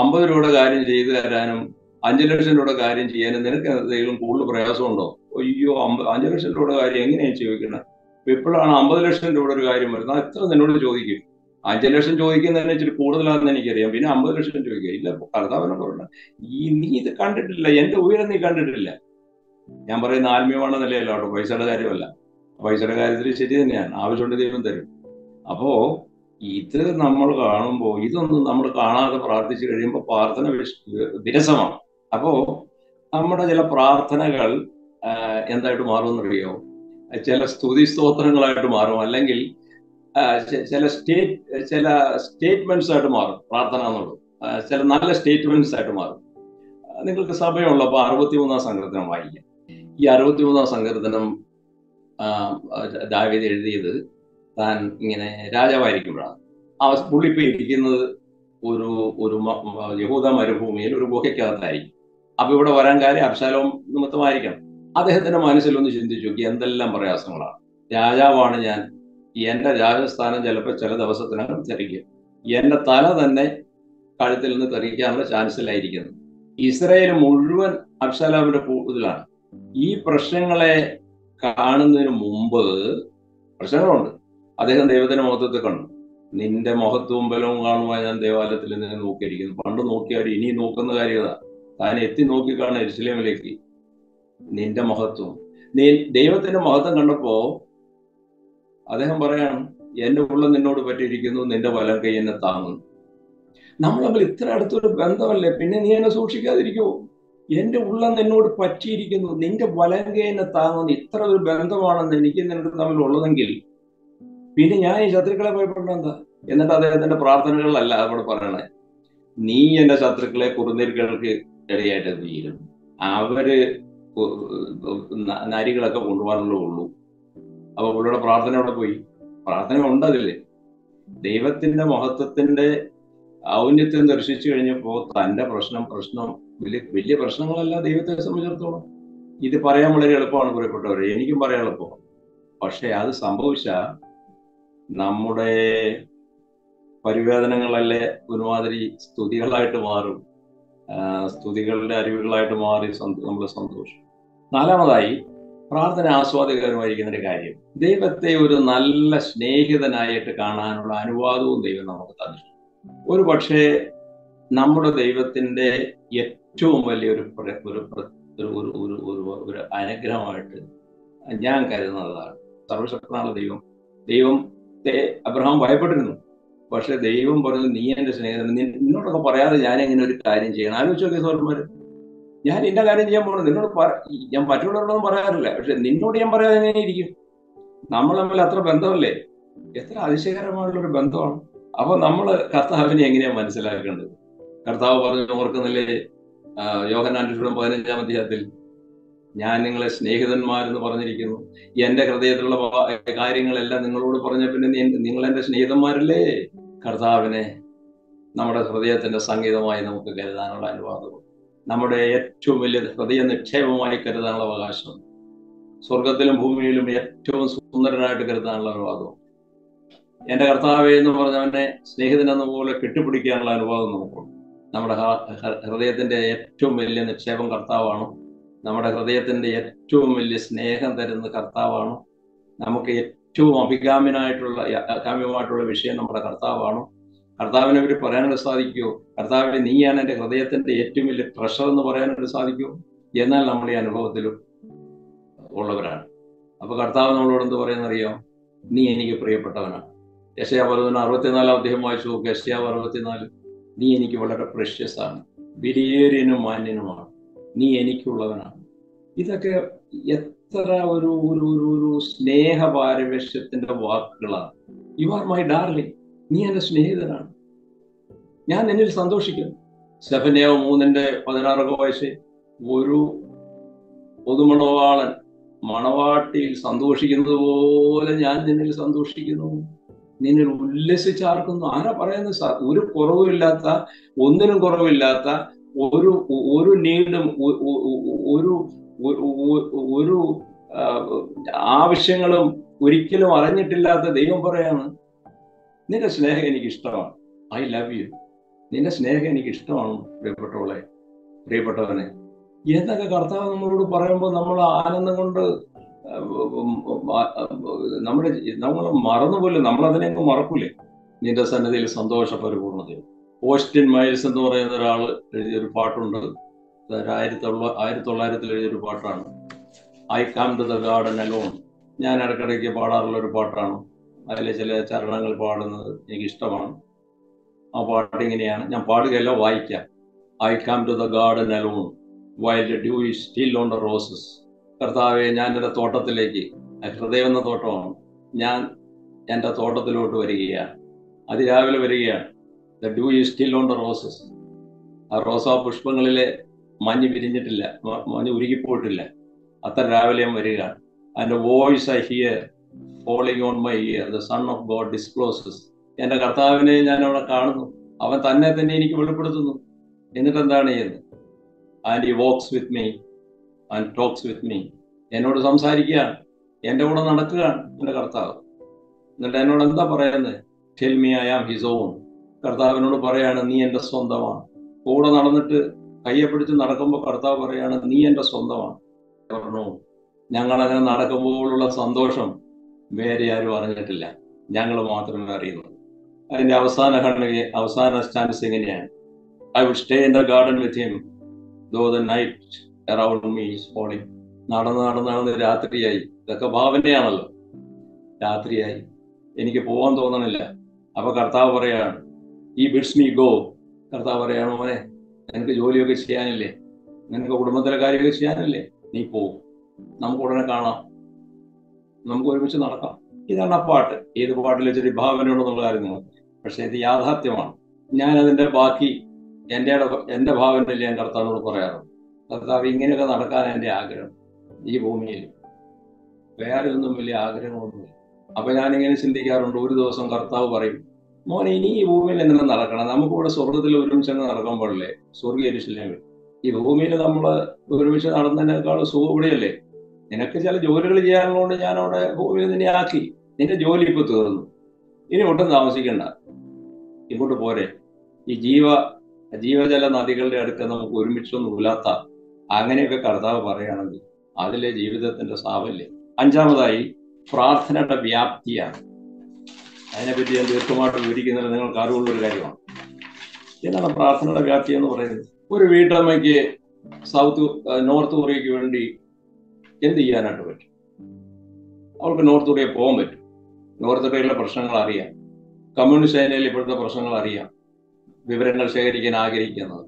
അമ്പത് രൂപയുടെ കാര്യം ചെയ്തു തരാനും അഞ്ചു ലക്ഷം രൂപയുടെ കാര്യം ചെയ്യാനും നിനക്ക് എന്തെങ്കിലും കൂടുതൽ പ്രയാസമുണ്ടോ? അയ്യോ അമ്പ അഞ്ചു ലക്ഷം രൂപയുടെ കാര്യം എങ്ങനെയാണ് ചോദിക്കണം ഇപ്പോഴാണ് അമ്പത് ലക്ഷം രൂപയുടെ ഒരു കാര്യം വരുന്നത്. എത്ര നിന്നോട് ചോദിക്കും? അഞ്ചു ലക്ഷം ചോദിക്കുന്നതിന് ഇച്ചിരി കൂടുതലാണെന്ന് എനിക്കറിയാം. പിന്നെ അമ്പത് ലക്ഷം ചോദിക്കുക. ഇല്ല കർത്താവിനെ പറഞ്ഞു ഈ നീ ഇത് കണ്ടിട്ടില്ല. എന്റെ ഉയരം നീ കണ്ടിട്ടില്ല. ഞാൻ പറയുന്ന ആത്മീയமான നിലയല്ല കേട്ടോ. പൈസയുടെ കാര്യമല്ല. പൈസയുടെ കാര്യത്തിൽ ശരി തന്നെയാണ്. ആവശ്യമുണ്ട് ദൈവം തരും. അപ്പോ ഇത് നമ്മൾ കാണുമ്പോൾ ഇതൊന്നും നമ്മൾ കാണാതെ പ്രാർത്ഥിച്ചു കഴിയുമ്പോൾ പ്രാർത്ഥന വിരസമാണ്. അപ്പോ നമ്മുടെ ചില പ്രാർത്ഥനകൾ എന്തായിട്ട് മാറുമെന്നറിയോ? ചില സ്തുതി സ്തോത്രങ്ങളായിട്ട് മാറും. അല്ലെങ്കിൽ ചില സ്റ്റേറ്റ് ചില സ്റ്റേറ്റ്മെന്റ്സ് ആയിട്ട് മാറും പ്രാർത്ഥന എന്നുള്ളത്. ചില നല്ല സ്റ്റേറ്റ്മെന്റ്സ് ആയിട്ട് മാറും. നിങ്ങൾക്ക് സമയമുള്ളപ്പോൾ അറുപത്തിമൂന്നാം സങ്കീർത്തനം വായിക്കാം. ഈ അറുപത്തിമൂന്നാം സങ്കീർത്തനം ദാവീദ് എഴുതിയത് താൻ ഇങ്ങനെ രാജാവായിരിക്കുമ്പോഴാണ്. ആ പുള്ളി ഇപ്പൊ ഇരിക്കുന്നത് ഒരു ഒരു യഹൂദ മരുഭൂമിയിൽ ഒരു ഗുഹയ്ക്കകത്തായിരിക്കും. അപ്പൊ ഇവിടെ വരാൻ കാര്യം അബ്ശാലോം നിമിത്തമായിരിക്കണം. അദ്ദേഹത്തിന്റെ മനസ്സിലൊന്ന് ചിന്തിച്ചു എന്തെല്ലാം പ്രയാസങ്ങളാണ്. രാജാവാണ് ഞാൻ എന്റെ രാജസ്ഥാനം ചിലപ്പോൾ ചില ദിവസത്തിനകം തെറിക്കും. എന്റെ തല തന്നെ കഴുത്തിൽ നിന്ന് തെറിക്കാനുള്ള ചാൻസിലായിരിക്കുന്നു. ഇസ്രയേൽ മുഴുവൻ അബ്സലാമിന്റെ കൂടുതലാണ് ഈ പ്രശ്നങ്ങളെ കാണുന്നതിന് മുമ്പ് പ്രശ്നങ്ങളുണ്ട്. അദ്ദേഹം ദൈവത്തിന്റെ മഹത്വത്തെ കണ്ടു. നിന്റെ മഹത്വവും ബലവും കാണുമ്പോൾ ഞാൻ ദേവാലയത്തിൽ നിന്ന് നോക്കിയിരിക്കുന്നു. പണ്ട് നോക്കിയാൽ ഇനി നോക്കുന്ന കാര്യത. താൻ എത്തി നോക്കിക്കാണ് എരിശിലേമിലേക്ക്. നിന്റെ മഹത്വം. നീ ദൈവത്തിന്റെ മഹത്വം കണ്ടപ്പോ അദ്ദേഹം പറയാണ് എന്റെ ഉള്ളം നിന്നോട് പറ്റിയിരിക്കുന്നു നിന്റെ വലം കൈ എന്നെ താങ്ങുന്നു. നമ്മൾ തമ്മിൽ ഇത്ര അടുത്തൊരു ബന്ധമല്ലേ? പിന്നെ നീ എന്നെ സൂക്ഷിക്കാതിരിക്കുമോ എന്റെ ഉള്ളം നിന്നോട് പറ്റിയിരിക്കുന്നു നിന്റെ വലം കൈ എന്നെ താങ്ങുന്നു. ഇത്ര ഒരു ബന്ധമാണെന്ന് എനിക്ക് നിനക്ക് തമ്മിൽ ഉള്ളതെങ്കിൽ പിന്നെ ഞാൻ ഈ ശത്രുക്കളെ ഭയപ്പെടേണ്ട എന്താ? എന്നിട്ട് അദ്ദേഹത്തിന്റെ പ്രാർത്ഥനകളിലല്ല അവിടെ പറയണേ. നീ എന്റെ ശത്രുക്കളെ കുറുനീരുകൾക്ക് ഇടയായിട്ട് തീരും. അവർ നാരികളൊക്കെ കൊണ്ടുപോകാനുള്ളൂ അപ്പൊ പുള്ളിയുടെ പ്രാർത്ഥന അവിടെ പോയി. പ്രാർത്ഥന ഉണ്ട് അതിൽ. ദൈവത്തിന്റെ മഹത്വത്തിന്റെ ഔന്നത്യം ദർശിച്ചു കഴിഞ്ഞപ്പോ തന്റെ പ്രശ്നം പ്രശ്നം വലിയ വലിയ പ്രശ്നങ്ങളല്ല ദൈവത്തെ സംബന്ധിച്ചിടത്തോളം. ഇത് പറയാൻ വളരെ എളുപ്പമാണ് പ്രിയപ്പെട്ടവരെ. എനിക്കും പറയാൻ എളുപ്പമാണ്. പക്ഷെ അത് സംഭവിച്ച നമ്മുടെ പരിവേദനങ്ങളല്ലേ ഒരുമാതിരി സ്തുതികളായിട്ട് മാറും. സ്തുതികളുടെ അറിവുകളായിട്ട് മാറി നമ്മൾ സന്തോഷം. നാലാമതായി പ്രാർത്ഥന ആസ്വാദകരമായിരിക്കുന്ന ഒരു കാര്യം. ദൈവത്തെ ഒരു നല്ല സ്നേഹിതനായിട്ട് കാണാനുള്ള അനുവാദവും ദൈവം നമുക്ക് തന്നിട്ടുണ്ട്. ഒരു പക്ഷേ നമ്മുടെ ദൈവത്തിന്റെ ഏറ്റവും വലിയൊരു ഒരു ഒരു ഒരു ഒരു ഒരു അനുഗ്രഹമായിട്ട് ഞാൻ കരുതുന്നതാണ്. സർവശക്തനാണ് ദൈവം. ദൈവത്തെ അബ്രഹാം ഭയപ്പെട്ടിരുന്നു. പക്ഷെ ദൈവം പറഞ്ഞു നീ എന്റെ സ്നേഹിതൻ. നിന്നോടൊക്കെ പറയാതെ ഞാൻ എങ്ങനെ ഒരു കാര്യം ചെയ്യണം. ആലോചിച്ച് നോക്കിയ സോർമാര് ഞാൻ ഇന്ന കാര്യം ചെയ്യാൻ പോകണം നിന്നോട് ഞാൻ മറ്റുള്ളവരോടൊന്നും പറയാറില്ല. പക്ഷെ നിന്നോട് ഞാൻ പറയാതെ എങ്ങനെ ഇരിക്കും? നമ്മൾ തമ്മിൽ അത്ര ബന്ധമല്ലേ? എത്ര അതിശയകരമായിട്ടുള്ള ഒരു ബന്ധമാണ്. അപ്പൊ നമ്മൾ കർത്താവിനെ എങ്ങനെയാ മനസ്സിലാക്കേണ്ടത്? കർത്താവ് പറഞ്ഞു ഓർക്കുന്നില്ലേ? ചുരം പതിനഞ്ചാം അധ്യായത്തിൽ ഞാൻ നിങ്ങളെ സ്നേഹിതന്മാരെന്ന് പറഞ്ഞിരിക്കുന്നു. എന്റെ ഹൃദയത്തിലുള്ള കാര്യങ്ങളെല്ലാം നിങ്ങളോട് പറഞ്ഞ പിന്നെ നിങ്ങൾ എന്റെ സ്നേഹിതന്മാരല്ലേ? കർത്താവിനെ നമ്മുടെ ഹൃദയത്തിന്റെ സംഗീതമായി നമുക്ക് കരുതാനുള്ള അനുവാദവും നമ്മുടെ ഏറ്റവും വലിയ ഹൃദയ നിക്ഷേപമായി കരുതാനുള്ള അവകാശം. സ്വർഗത്തിലും ഭൂമിയിലും ഏറ്റവും സുന്ദരനായിട്ട് കരുതാനുള്ള അനുവാദവും എന്റെ കർത്താവ് എന്ന് പറഞ്ഞവനെ സ്നേഹിതനെന്ന പോലെ കെട്ടിപ്പിടിക്കാനുള്ള അനുവാദം നമുക്കുണ്ട്. നമ്മുടെ ഹൃദയത്തിന്റെ ഏറ്റവും വലിയ നിക്ഷേപം കർത്താവാണ്. നമ്മുടെ ഹൃദയത്തിന്റെ ഏറ്റവും വലിയ സ്നേഹം തരുന്ന കർത്താവാണ്. നമുക്ക് ഏറ്റവും അഭികാമ്യനായിട്ടുള്ള കാമ്യമായിട്ടുള്ള വിഷയം നമ്മുടെ കർത്താവാണ്. കർത്താവിനെ പറ്റി പറയാനായിട്ട് സാധിക്കുമോ കർത്താവിനെ നീയാണ് എന്റെ ഹൃദയത്തിന്റെ ഏറ്റവും വലിയ പ്രഷർ എന്ന് പറയാനായിട്ട് സാധിക്കുമോ എന്നാൽ നമ്മൾ ഈ അനുഭവത്തിലും ഉള്ളവരാണ്. അപ്പൊ കർത്താവ് നമ്മളോട് എന്ത് പറയുന്നറിയോ? നീ എനിക്ക് പ്രിയപ്പെട്ടവനാണ്. യശയാ പർവത്തിന് അറുപത്തിനാലാം അദ്ദേഹം വായിച്ചു യശയാ അറുപത്തിനാല്. നീ എനിക്ക് വളരെ പ്രഷ്യസ് ആണ്. വിലയേറിയനും മാന്യനുമാണ്. നീ എനിക്കുള്ളവനാണ്. ഇതൊക്കെ എത്ര ഒരു ഒരു ഒരു ഒരു സ്നേഹ പാരവശ്യത്തിന്റെ വാക്കുകളാണ്. യു ആർ മൈ ഡാർലിംഗ് നീ എന്റെ സ്നേഹിതനാണ്. ഞാൻ നിന്നിൽ സന്തോഷിക്കുന്നു. സ്റ്റെഫന്യാവ് മൂന്നിന്റെ പതിനാറൊക്കെ വയസ്സ്. ഒരു പൊതുമണവാളൻ മണവാട്ടിയിൽ സന്തോഷിക്കുന്നത് പോലെ ഞാൻ നിന്നിൽ സന്തോഷിക്കുന്നു. നിന്നിൽ ഉല്ലസിച്ചാർക്കുന്നു പറയുന്നത് സ- ഒരു കുറവുമില്ലാത്ത ഒന്നിനും കുറവില്ലാത്ത ഒരു ഒരു നീണ്ടും ഒരു ഒരു ആവശ്യങ്ങളും ഒരിക്കലും അറിഞ്ഞിട്ടില്ലാത്ത ദൈവം പറയാണ് നിന്റെ സ്നേഹം എനിക്ക് ഇഷ്ടമാണ് ഐ ലവ് യു നിന്റെ സ്നേഹം എനിക്ക് ഇഷ്ടമാണ് പ്രിയപ്പെട്ടവളെ പ്രിയപ്പെട്ടവനെ. എന്നൊക്കെ കർത്താവ് നമ്മളോട് പറയുമ്പോൾ നമ്മൾ ആനന്ദം കൊണ്ട് നമ്മുടെ നമ്മൾ മറന്നുപോലും നമ്മൾ അതിനെ അങ്ങ് മറക്കൂലേ. നിന്റെ സന്നദ്ധയിൽ സന്തോഷ പരിപൂർണതയും ഓസ്റ്റിൻ മൈൽസ് എന്ന് പറയുന്ന ഒരാൾ എഴുതിയൊരു പാട്ടുണ്ട്. ആയിരത്തി തൊള്ള ആയിരത്തി തൊള്ളായിരത്തിൽ എഴുതിയൊരു പാട്ടാണ്. I came to the garden alone ഞാൻ ഇടയ്ക്കിടയ്ക്ക് പാടാറുള്ള ഒരു പാട്ടാണ്. അതിലെ ചില ചരണങ്ങൾ പാടുന്നത് എനിക്ക് ഇഷ്ടമാണ് ആ പാട്ട് ഇങ്ങനെയാണ് ഞാൻ പാടുകയല്ല വായിക്കാം. I come to the garden alone while dew is still on the roses കർത്താവെ ഞാൻ എന്റെ തോട്ടത്തിലേക്ക് ഹൃദയം എന്ന തോട്ടമാണ്. ഞാൻ എന്റെ തോട്ടത്തിലോട്ട് വരികയാണ്. അതിരാവിലെ വരികയാണ്. The dew is still on the roses ആ റോസാ പുഷ്പങ്ങളിലെ മഞ്ഞ് വിരിഞ്ഞിട്ടില്ല മ- മഞ്ഞ് ഉരുകിപ്പോയിട്ടില്ല. അത്ര രാവിലെ ഞാൻ വരികയാണ് അതിന്റെ voice I hear falling on my ear the son of God discloses എന്റെ കർത്താവിനെ ഞാൻ അവിടെ കാണുന്നു. അവൻ തന്നെ തന്നെ എനിക്ക് വെളിപ്പെടുത്തുന്നു. എന്നിട്ട് എന്താണ് ചെയ്യുന്നത്? And he walks with me and talks with me എന്നോട് സംസാരിക്കുകയാണ്. എന്റെ കൂടെ നടക്കുകയാണ് എന്റെ കർത്താവ്. എന്നിട്ട് എന്നോട് എന്താ പറയുന്നത്? Tell me I am his കർത്താവിനോട് പറയാണ് നീ എന്റെ സ്വന്തമാണ്. കൂടെ നടന്നിട്ട് കയ്യെ പിടിച്ച് നടക്കുമ്പോൾ കർത്താവ് പറയാണ് നീ എന്റെ സ്വന്തമാണ്. പറഞ്ഞു. ഞങ്ങളങ്ങനെ നടക്കുമ്പോഴുള്ള സന്തോഷം വേറെ ആരും അറിഞ്ഞിട്ടില്ല. ഞങ്ങൾ മാത്രമേ അറിയുന്നുള്ളൂ അതിന്റെ അവസാന ഖണ്ഡിക അവസാന സ്റ്റാൻസ് എങ്ങനെയാണ്? I would stay in the garden with him though the night around me is falling നടന്ന് നടന്ന് നടന്ന് രാത്രിയായി. ഇതൊക്കെ ഭാവനയാണല്ലോ. രാത്രിയായി. എനിക്ക് പോവാൻ തോന്നണില്ല. അപ്പൊ കർത്താവ് പറയാണ് ഈ ബിഡ്സ് മീ ഗോ കർത്താവ് പറയാണ് മോനെ നിനക്ക് ജോലിയൊക്കെ ചെയ്യാനില്ലേ? നിനക്ക് കുടുംബത്തിലെ കാര്യമൊക്കെ ചെയ്യാനില്ലേ? നീ പോകും നമുക്ക് ഉടനെ കാണാം. നമുക്ക് ഒരുമിച്ച് നടക്കാം. ഇതാണ് ആ പാട്ട്. ഏത് പാട്ടിൽ ഇച്ചിരി ഭാവനയുണ്ടെന്നുള്ള കാര്യം നിങ്ങൾ. പക്ഷെ ഇത് യാഥാർത്ഥ്യമാണ്. ഞാൻ അതിന്റെ ബാക്കി എന്റെ എന്റെ ഭാവനയിൽ ഞാൻ കർത്താവിനോട് പറയാറുണ്ട്. കർത്താവ് ഇങ്ങനെയൊക്കെ നടക്കാൻ എന്റെ ആഗ്രഹം ഈ ഭൂമിയിൽ. വേറെ ഒന്നും വലിയ ആഗ്രഹങ്ങളൊന്നുമില്ല അപ്പൊ ഇങ്ങനെ ചിന്തിക്കാറുണ്ട് ഒരു ദിവസം കർത്താവ് പറയും മോനെ ഇനി ഈ ഭൂമിയിൽ എന്തിനാ നടക്കണം? നമുക്കിവിടെ സ്വർഗത്തിൽ ഒരുമിച്ച് തന്നെ നടക്കാൻ പാടില്ലേ? സ്വർഗീയ ഈ ഭൂമിയിൽ നമ്മൾ ഒരുമിച്ച് നടന്നതിനേക്കാൾ സുഖം ഇവിടെയല്ലേ? നിനക്ക് ചില ജോലികൾ ചെയ്യാനുള്ളതുകൊണ്ട് ഞാൻ അവിടെ ഭൂമിയിൽ നിന്നെ ആക്കി നിന്റെ ജോലി ഇപ്പൊ തീർന്നു. ഇനി ഒട്ടും താമസിക്കണ്ട. ഇങ്ങോട്ട് പോരെ. ഈ ജീവ ജീവജല നദികളുടെ അടുത്ത് നമുക്ക് ഒരുമിച്ചൊന്നും ഇല്ലാത്ത അങ്ങനെയൊക്കെ കർത്താവ് പറയുകയാണെങ്കിൽ അതിലെ ജീവിതത്തിന്റെ സാഫല്യം. അഞ്ചാമതായി പ്രാർത്ഥനയുടെ വ്യാപ്തിയാണ്. അതിനെപ്പറ്റി ഞാൻ ദീർഘമായിട്ട് വിവരിക്കുന്നത് നിങ്ങൾക്ക് അറിവുള്ള ഒരു കാര്യമാണ്. എന്താണ് പ്രാർത്ഥനയുടെ വ്യാപ്തി എന്ന് പറയുന്നത്? ഒരു വീട്ടമ്മയ്ക്ക് സൗത്ത് നോർത്ത് കൊറിയയ്ക്ക് വേണ്ടി എന്ത് ചെയ്യാനായിട്ട് പറ്റും? അവൾക്ക് നോർത്ത് കൊറിയ പോകാൻ പറ്റും. നോർത്ത് കൊറിയയിലെ പ്രശ്നങ്ങൾ അറിയാം. കമ്മ്യൂണിസ്റ്റ് ചൈനയിൽ ഇപ്പോഴത്തെ പ്രശ്നങ്ങൾ അറിയാം. വിവരങ്ങൾ ശേഖരിക്കാൻ ആഗ്രഹിക്കുന്നത്.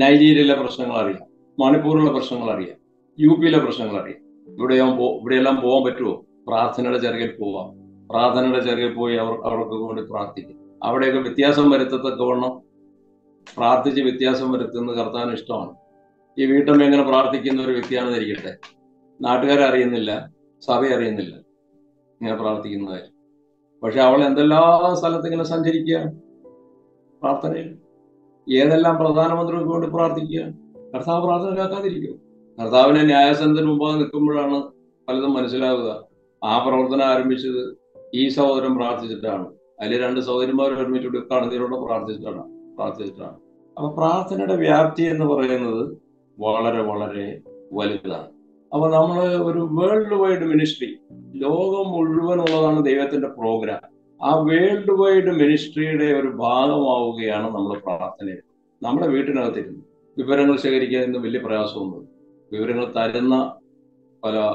നൈജീരിയയിലെ പ്രശ്നങ്ങൾ അറിയാം. മണിപ്പൂരിലെ പ്രശ്നങ്ങൾ അറിയാം. യു പിയിലെ പ്രശ്നങ്ങൾ അറിയാം. ഇവിടെ ഇവിടെയെല്ലാം പോകാൻ പറ്റുമോ? പ്രാർത്ഥനയുടെ ചെറുകിൽ പോവാം. പ്രാർത്ഥനയുടെ ചെറുകിൽ പോയി അവർ അവർക്ക് വേണ്ടി പ്രാർത്ഥിക്കും. അവിടെയൊക്കെ വ്യത്യാസം വരുത്തത്തക്കവണ്ണം പ്രാർത്ഥിച്ച് വ്യത്യാസം വരുത്തുന്നത് കർത്താവിന് ഇഷ്ടമാണ്. ഈ വീട്ടമ്മ എങ്ങനെ പ്രാർത്ഥിക്കുന്ന ഒരു വ്യക്തിയാണെന്ന് ഇരിക്കട്ടെ. നാട്ടുകാരെ അറിയുന്നില്ല സഭ അറിയുന്നില്ല. ഇങ്ങനെ പ്രാർത്ഥിക്കുന്നതായി പക്ഷെ അവൾ എന്തെല്ലാം സ്ഥലത്ത് ഇങ്ങനെ സഞ്ചരിക്കുക? പ്രാർത്ഥനയിൽ. ഏതെല്ലാം പ്രധാനമന്ത്രിക്ക് വേണ്ടി പ്രാർത്ഥിക്കുക? കർത്താവ് പ്രാർത്ഥന കേൾക്കാതിരിക്കും. കർത്താവിനെ ന്യായസനത്തിന് മുമ്പാകെ നിൽക്കുമ്പോഴാണ് പലതും മനസ്സിലാവുക. ആ പ്രവർത്തനം ആരംഭിച്ചത് ഈ സഹോദരൻ പ്രാർത്ഥിച്ചിട്ടാണ്. അതിൽ രണ്ട് സഹോദരന്മാർ ഒരുമിച്ച് കടന്നിലൂടെ പ്രാർത്ഥിച്ചിട്ടാണ് പ്രാർത്ഥിച്ചിട്ടാണ്. അപ്പൊ പ്രാർത്ഥനയുടെ വ്യാപ്തി എന്ന് പറയുന്നത് വളരെ വളരെ വലുതാണ്. അപ്പൊ നമ്മൾ ഒരു വേൾഡ് വൈഡ് മിനിസ്ട്രി ലോകം മുഴുവനുള്ളതാണ് ദൈവത്തിന്റെ പ്രോഗ്രാം ആ വേൾഡ് വൈഡ് മിനിസ്ട്രിയുടെ ഒരു ഭാഗമാവുകയാണ് നമ്മൾ പ്രാർത്ഥന നമ്മുടെ വീട്ടിനകത്തിരുന്ന് വിവരങ്ങൾ ശേഖരിക്കാൻ ഇന്ന് വലിയ പ്രയാസമൊന്നും വിവരങ്ങൾ തരുന്ന പല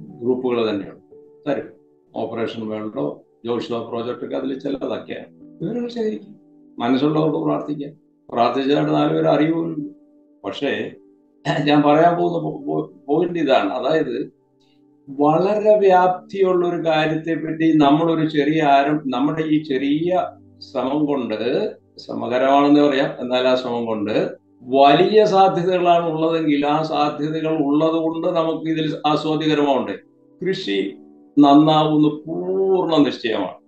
ഗ്രൂപ്പുകൾ തന്നെയാണ്. തരും. ഓപ്പറേഷൻ വേൾഡോ ജോഷ പ്രോജക്റ്റൊക്കെ അതിൽ ചിലതൊക്കെയാണ്. വിവരങ്ങൾ ശേഖരിക്കും. മനസ്സുള്ളവർക്ക് പ്രാർത്ഥിക്കാം. പ്രാർത്ഥിച്ചതായിട്ട് നാലുപേരും അറിയുമല്ലോ പക്ഷേ ഞാൻ പറയാൻ പോകുന്ന പോയിന്റ് ഇതാണ്. അതായത് വളരെ വ്യാപ്തിയുള്ള ഒരു കാര്യത്തെ പറ്റി നമ്മളൊരു ചെറിയ ആരം നമ്മുടെ ഈ ചെറിയ ശ്രമം കൊണ്ട് ശ്രമകരമാണെന്ന് പറയാം എന്നാൽ ആ ശ്രമം കൊണ്ട് വലിയ സാധ്യതകളാണ് ഉള്ളതെങ്കിൽ ആ സാധ്യതകൾ ഉള്ളത് കൊണ്ട് നമുക്ക് ഇതിൽ ആസ്വാദ്യകരമാവുണ്ട്. കൃഷി നന്നാവുന്ന പൂർണ നിശ്ചയമാണ്.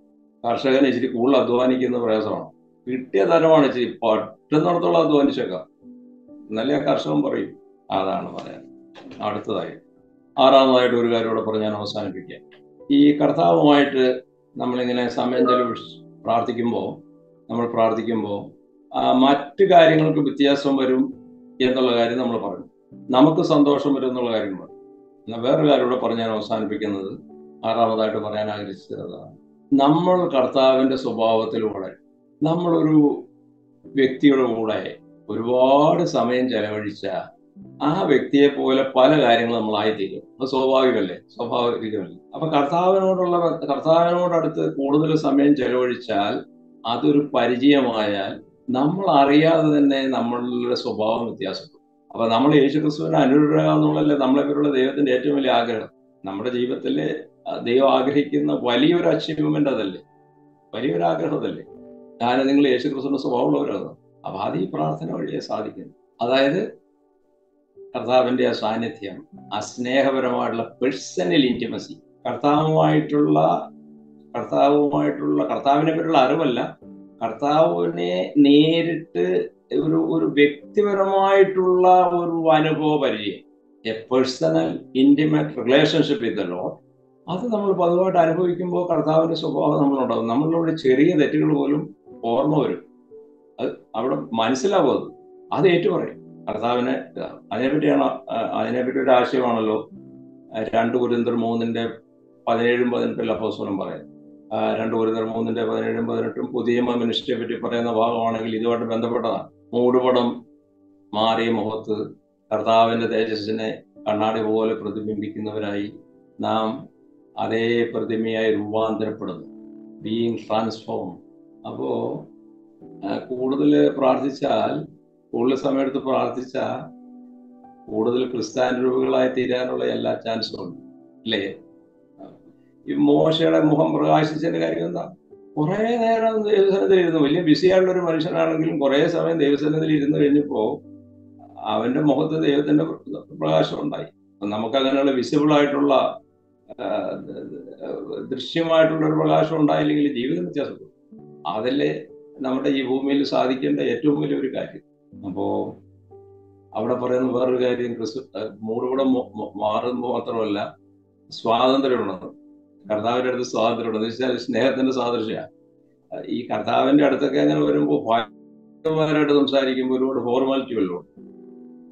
കർഷകന് ഇച്ചിരി കൂടുതൽ അധ്വാനിക്കുന്ന പ്രയാസമാണ്. കിട്ടിയ തരമാണ് ഇച്ചിരി പറ്റുന്നിടത്തോളം അധ്വാനിച്ചേക്കാം. എന്നല്ലേ കർഷകൻ പറയും. അതാണ് പറയാൻ അടുത്തതായി. ആറാമതായിട്ട് ഒരു കാര്യം കൂടെ പറഞ്ഞ് ഞാൻ അവസാനിപ്പിക്കാം. ഈ കർത്താവുമായിട്ട് നമ്മളിങ്ങനെ സമയം ചെലവഴിച്ച് പ്രാർത്ഥിക്കുമ്പോൾ നമ്മൾ പ്രാർത്ഥിക്കുമ്പോൾ മറ്റു കാര്യങ്ങൾക്ക് വ്യത്യാസം വരും എന്നുള്ള കാര്യം നമ്മൾ പറഞ്ഞു. നമുക്ക് സന്തോഷം വരും എന്നുള്ള കാര്യം പറഞ്ഞു. എന്നാൽ വേറൊരു കാര്യം കൂടെ പറഞ്ഞ് ഞാൻ അവസാനിപ്പിക്കുന്നത് ആറാമതായിട്ട് പറയാൻ ആഗ്രഹിച്ചതാണ്. നമ്മൾ കർത്താവിന്റെ സ്വഭാവത്തിലൂടെ നമ്മളൊരു വ്യക്തിയുടെ കൂടെ ഒരുപാട് സമയം ചെലവഴിച്ച ആ വ്യക്തിയെ പോലെ പല കാര്യങ്ങളും നമ്മളായിത്തീരും അത് സ്വാഭാവികമല്ലേ? സ്വാഭാവികമല്ലേ? അപ്പൊ കർത്താവിനോടുള്ള കർത്താവിനോടടുത്ത് കൂടുതൽ സമയം ചെലവഴിച്ചാൽ അതൊരു പരിചയമായാൽ നമ്മൾ അറിയാതെ തന്നെ നമ്മളുടെ സ്വഭാവം വ്യത്യാസപ്പെടും. അപ്പൊ നമ്മൾ യേശുക്രിസ്തുവിനെ അനുഗ്രഹമെന്നുള്ളതല്ലേ നമ്മളെ പേരുള്ള ദൈവത്തിന്റെ ഏറ്റവും വലിയ ആഗ്രഹം. നമ്മുടെ ജീവിതത്തിലെ ദൈവം ആഗ്രഹിക്കുന്ന വലിയൊരു അച്ചീവ്മെന്റ് അതല്ലേ? വലിയൊരു ആഗ്രഹം അതല്ലേ ഞാൻ നിങ്ങൾ യേശുക്രിസ്തുവിന്റെ സ്വഭാവമുള്ളവരാണ്. അപ്പൊ അത് ഈ പ്രാർത്ഥന വഴിയെ സാധിക്കുന്നു. അതായത് കർത്താവിന്റെ ആ സാന്നിധ്യം ആ സ്നേഹപരമായിട്ടുള്ള പേഴ്സണൽ ഇന്റിമസി കർത്താവുമായിട്ടുള്ള കർത്താവുമായിട്ടുള്ള കർത്താവിനെ പറ്റിയുള്ള അറിവല്ല. കർത്താവിനെ നേരിട്ട് ഒരു ഒരു വ്യക്തിപരമായിട്ടുള്ള ഒരു അനുഭവ പരിചയം എ പേഴ്സണൽ ഇന്റിമേറ്റ് റിലേഷൻഷിപ്പ് ഇതല്ലോ അത് നമ്മൾ പതിവായിട്ട് അനുഭവിക്കുമ്പോൾ കർത്താവിന്റെ സ്വഭാവം നമ്മളുണ്ടാകും നമ്മളിലൂടെ ചെറിയ തെറ്റുകൾ പോലും ഓർമ്മ വരും. അത് അവിടെ മനസ്സിലാവും അത് ഏറ്റുപറയും. കർത്താവിനെ അതിനെപ്പറ്റിയാണ് അതിനെപ്പറ്റി ഒരു ആശയമാണല്ലോ രണ്ട് കുരുന്തർ മൂന്നിന്റെ പതിനേഴും പതിനെട്ടിൽ അപ്പോസ്വലം പറയാം രണ്ട് കുരുന്തർ മൂന്നിന്റെ പതിനേഴും പതിനെട്ടും പുതിയ മനുഷ്യരെ പറ്റി പറയുന്ന ഭാഗമാണെങ്കിൽ ഇതുമായിട്ട് ബന്ധപ്പെട്ടതാണ്. മൂടുപടം മാറിയ മുഖത്ത് കർത്താവിന്റെ തേജസ്സിനെ കണ്ണാടി പോലെ പ്രതിബിംബിക്കുന്നവരായി നാം അതേ പ്രതിമയായി രൂപാന്തരപ്പെടുന്നു. ബീയിങ് ട്രാൻസ്ഫോം അപ്പോ കൂടുതൽ പ്രാർത്ഥിച്ചാൽ കൂടുതൽ സമയമെടുത്ത് പ്രാർത്ഥിച്ചാൽ കൂടുതൽ ക്രിസ്ത്യാനുരൂപികളായി തീരാനുള്ള എല്ലാ ചാൻസും ഉണ്ട്. അല്ലേ? ഈ മോശയുടെ മുഖം പ്രകാശിച്ചതിന്റെ കാര്യം എന്താ? കുറെ നേരം ദൈവസനത്തിൽ ഇരുന്നു. വലിയ ബിസി ആയിട്ടുള്ള ഒരു മനുഷ്യനാണെങ്കിലും കുറെ സമയം ദൈവസനത്തിൽ ഇരുന്ന് കഴിഞ്ഞപ്പോ അവന്റെ മുഖത്ത് ദൈവത്തിന്റെ പ്രകാശം ഉണ്ടായി. നമുക്ക് അങ്ങനെയുള്ള വിസിബിൾ ആയിട്ടുള്ള ദൃശ്യമായിട്ടുള്ള ഒരു പ്രകാശം ഉണ്ടായില്ലെങ്കിൽ ജീവിതം വ്യത്യാസപ്പെടും. അതല്ലേ നമ്മുടെ ഈ ഭൂമിയിൽ സാധിക്കേണ്ട ഏറ്റവും വലിയ ഒരു കാര്യം. അപ്പോ അവിടെ പറയുന്ന വേറൊരു കാര്യം ക്രിസ്തു മൂറുകൂടെ മാറുമ്പോൾ മാത്രമല്ല സ്വാതന്ത്ര്യമുള്ളത് കർത്താവിന്റെ അടുത്ത് സ്വാതന്ത്ര്യമുണ്ട് വെച്ചാൽ സ്നേഹത്തിന്റെ സാദൃശ്യ ഈ കർത്താവിന്റെ അടുത്തൊക്കെ അങ്ങനെ വരുമ്പോൾ ഭയങ്കരമായിട്ട് സംസാരിക്കുമ്പോൾ ഒരുപാട് ഫോർമാലിറ്റി വല്ലതും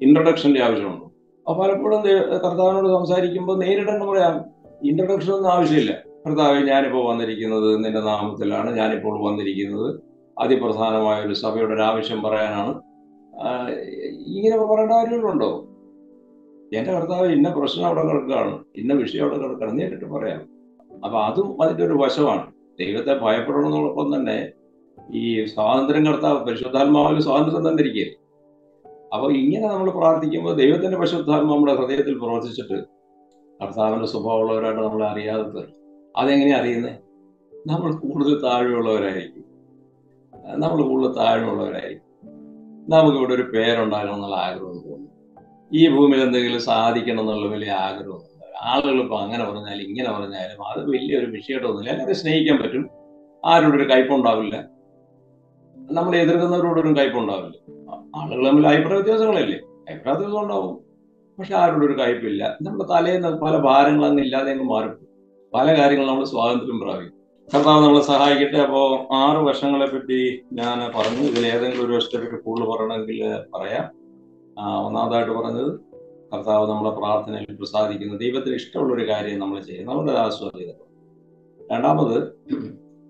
ഇൻട്രൊഡക്ഷന്റെ ആവശ്യമുണ്ട്. അപ്പൊ പലപ്പോഴും കർത്താവിനോട് സംസാരിക്കുമ്പോൾ നേരിടണം പറയാം ഇൻട്രൊഡക്ഷൻ ഒന്നും ആവശ്യമില്ല. കർത്താവ് ഞാനിപ്പോൾ വന്നിരിക്കുന്നത് നിന്റെ നാമത്തിലാണ്. ഞാനിപ്പോൾ വന്നിരിക്കുന്നത് അതിപ്രധാനമായ ഒരു സഭയുടെ ഒരു ആവശ്യം പറയാനാണ്. ഇങ്ങനെ പറയേണ്ട കാര്യങ്ങളുണ്ടോ എന്റെ കർത്താവ് ഇന്ന പ്രശ്നം അവിടെ കിടക്കുകയാണ് ഇന്ന വിഷയം അവിടെ കിടക്കുകയാണ് നേരിട്ട് പറയാം. അപ്പൊ അതും അതിന്റെ ഒരു വശമാണ്. ദൈവത്തെ ഭയപ്പെടണമെന്നോടൊപ്പം തന്നെ ഈ സ്വാതന്ത്ര്യം കർത്താവ് പരിശുദ്ധാത്മാവിന് സ്വാതന്ത്ര്യം തന്നിരിക്കുക അപ്പൊ ഇങ്ങനെ നമ്മൾ പ്രാർത്ഥിക്കുമ്പോൾ ദൈവത്തിന്റെ പരിശുദ്ധാത്മ നമ്മുടെ ഹൃദയത്തിൽ പ്രവർത്തിച്ചിട്ട് കർത്താവിന്റെ സ്വഭാവമുള്ളവരായിട്ട് നമ്മളെ അറിയാതെ തരും അതെങ്ങനെ അറിയുന്നത് നമ്മൾ കൂടുതൽ താഴെയുള്ളവരായിരിക്കും നമ്മൾ കൂടുതൽ താഴ്മയുള്ളവരായിരിക്കും നമുക്ക് ഇവിടെ ഒരു പേരുണ്ടാകണം എന്നുള്ള ആഗ്രഹം തോന്നും ഈ ഭൂമിയിൽ എന്തെങ്കിലും സാധിക്കണം എന്നുള്ള വലിയ ആഗ്രഹം ആളുകൾ ഇപ്പൊ അങ്ങനെ പറഞ്ഞാലും ഇങ്ങനെ പറഞ്ഞാലും അത് വലിയൊരു വിഷയമായിട്ടൊന്നുമില്ല എല്ലാവരും സ്നേഹിക്കാൻ പറ്റും. ആരോടൊരു കയ്പുണ്ടാവില്ല നമ്മൾ എതിർക്കുന്നവരോടൊരു കയ്പുണ്ടാവില്ല ആളുകൾ തമ്മിൽ അഭിപ്രായ വ്യത്യാസങ്ങളല്ലേ? അഭിപ്രായ വ്യത്യാസം ഉണ്ടാവും. പക്ഷെ ആരോടൊരു കയ്പില്ല നമ്മുടെ തലേന്ന് പല ഭാരങ്ങളും അങ്ങ് ഇല്ലാതെ അങ്ങ് മാറും പല കാര്യങ്ങളും നമ്മൾ സ്വാതന്ത്ര്യം പ്രാപിക്കും. കർത്താവ് നമ്മളെ സഹായിക്കട്ടെ. അപ്പോ ആറ് വശങ്ങളെ പറ്റി ഞാൻ പറഞ്ഞു. ഇതിൽ ഏതെങ്കിലും ഒരു വശത്തെ പറ്റി കൂടുതൽ പറയണമെങ്കിൽ പറയാം. ഒന്നാമതായിട്ട് പറഞ്ഞത് കർത്താവ് നമ്മളെ പ്രാർത്ഥനയിൽ പ്രസാദിക്കുന്ന ദൈവത്തിന് ഇഷ്ടമുള്ള ഒരു കാര്യം നമ്മൾ ചെയ്യുന്നത് നമ്മുടെ ആസ്വാദിത രണ്ടാമത്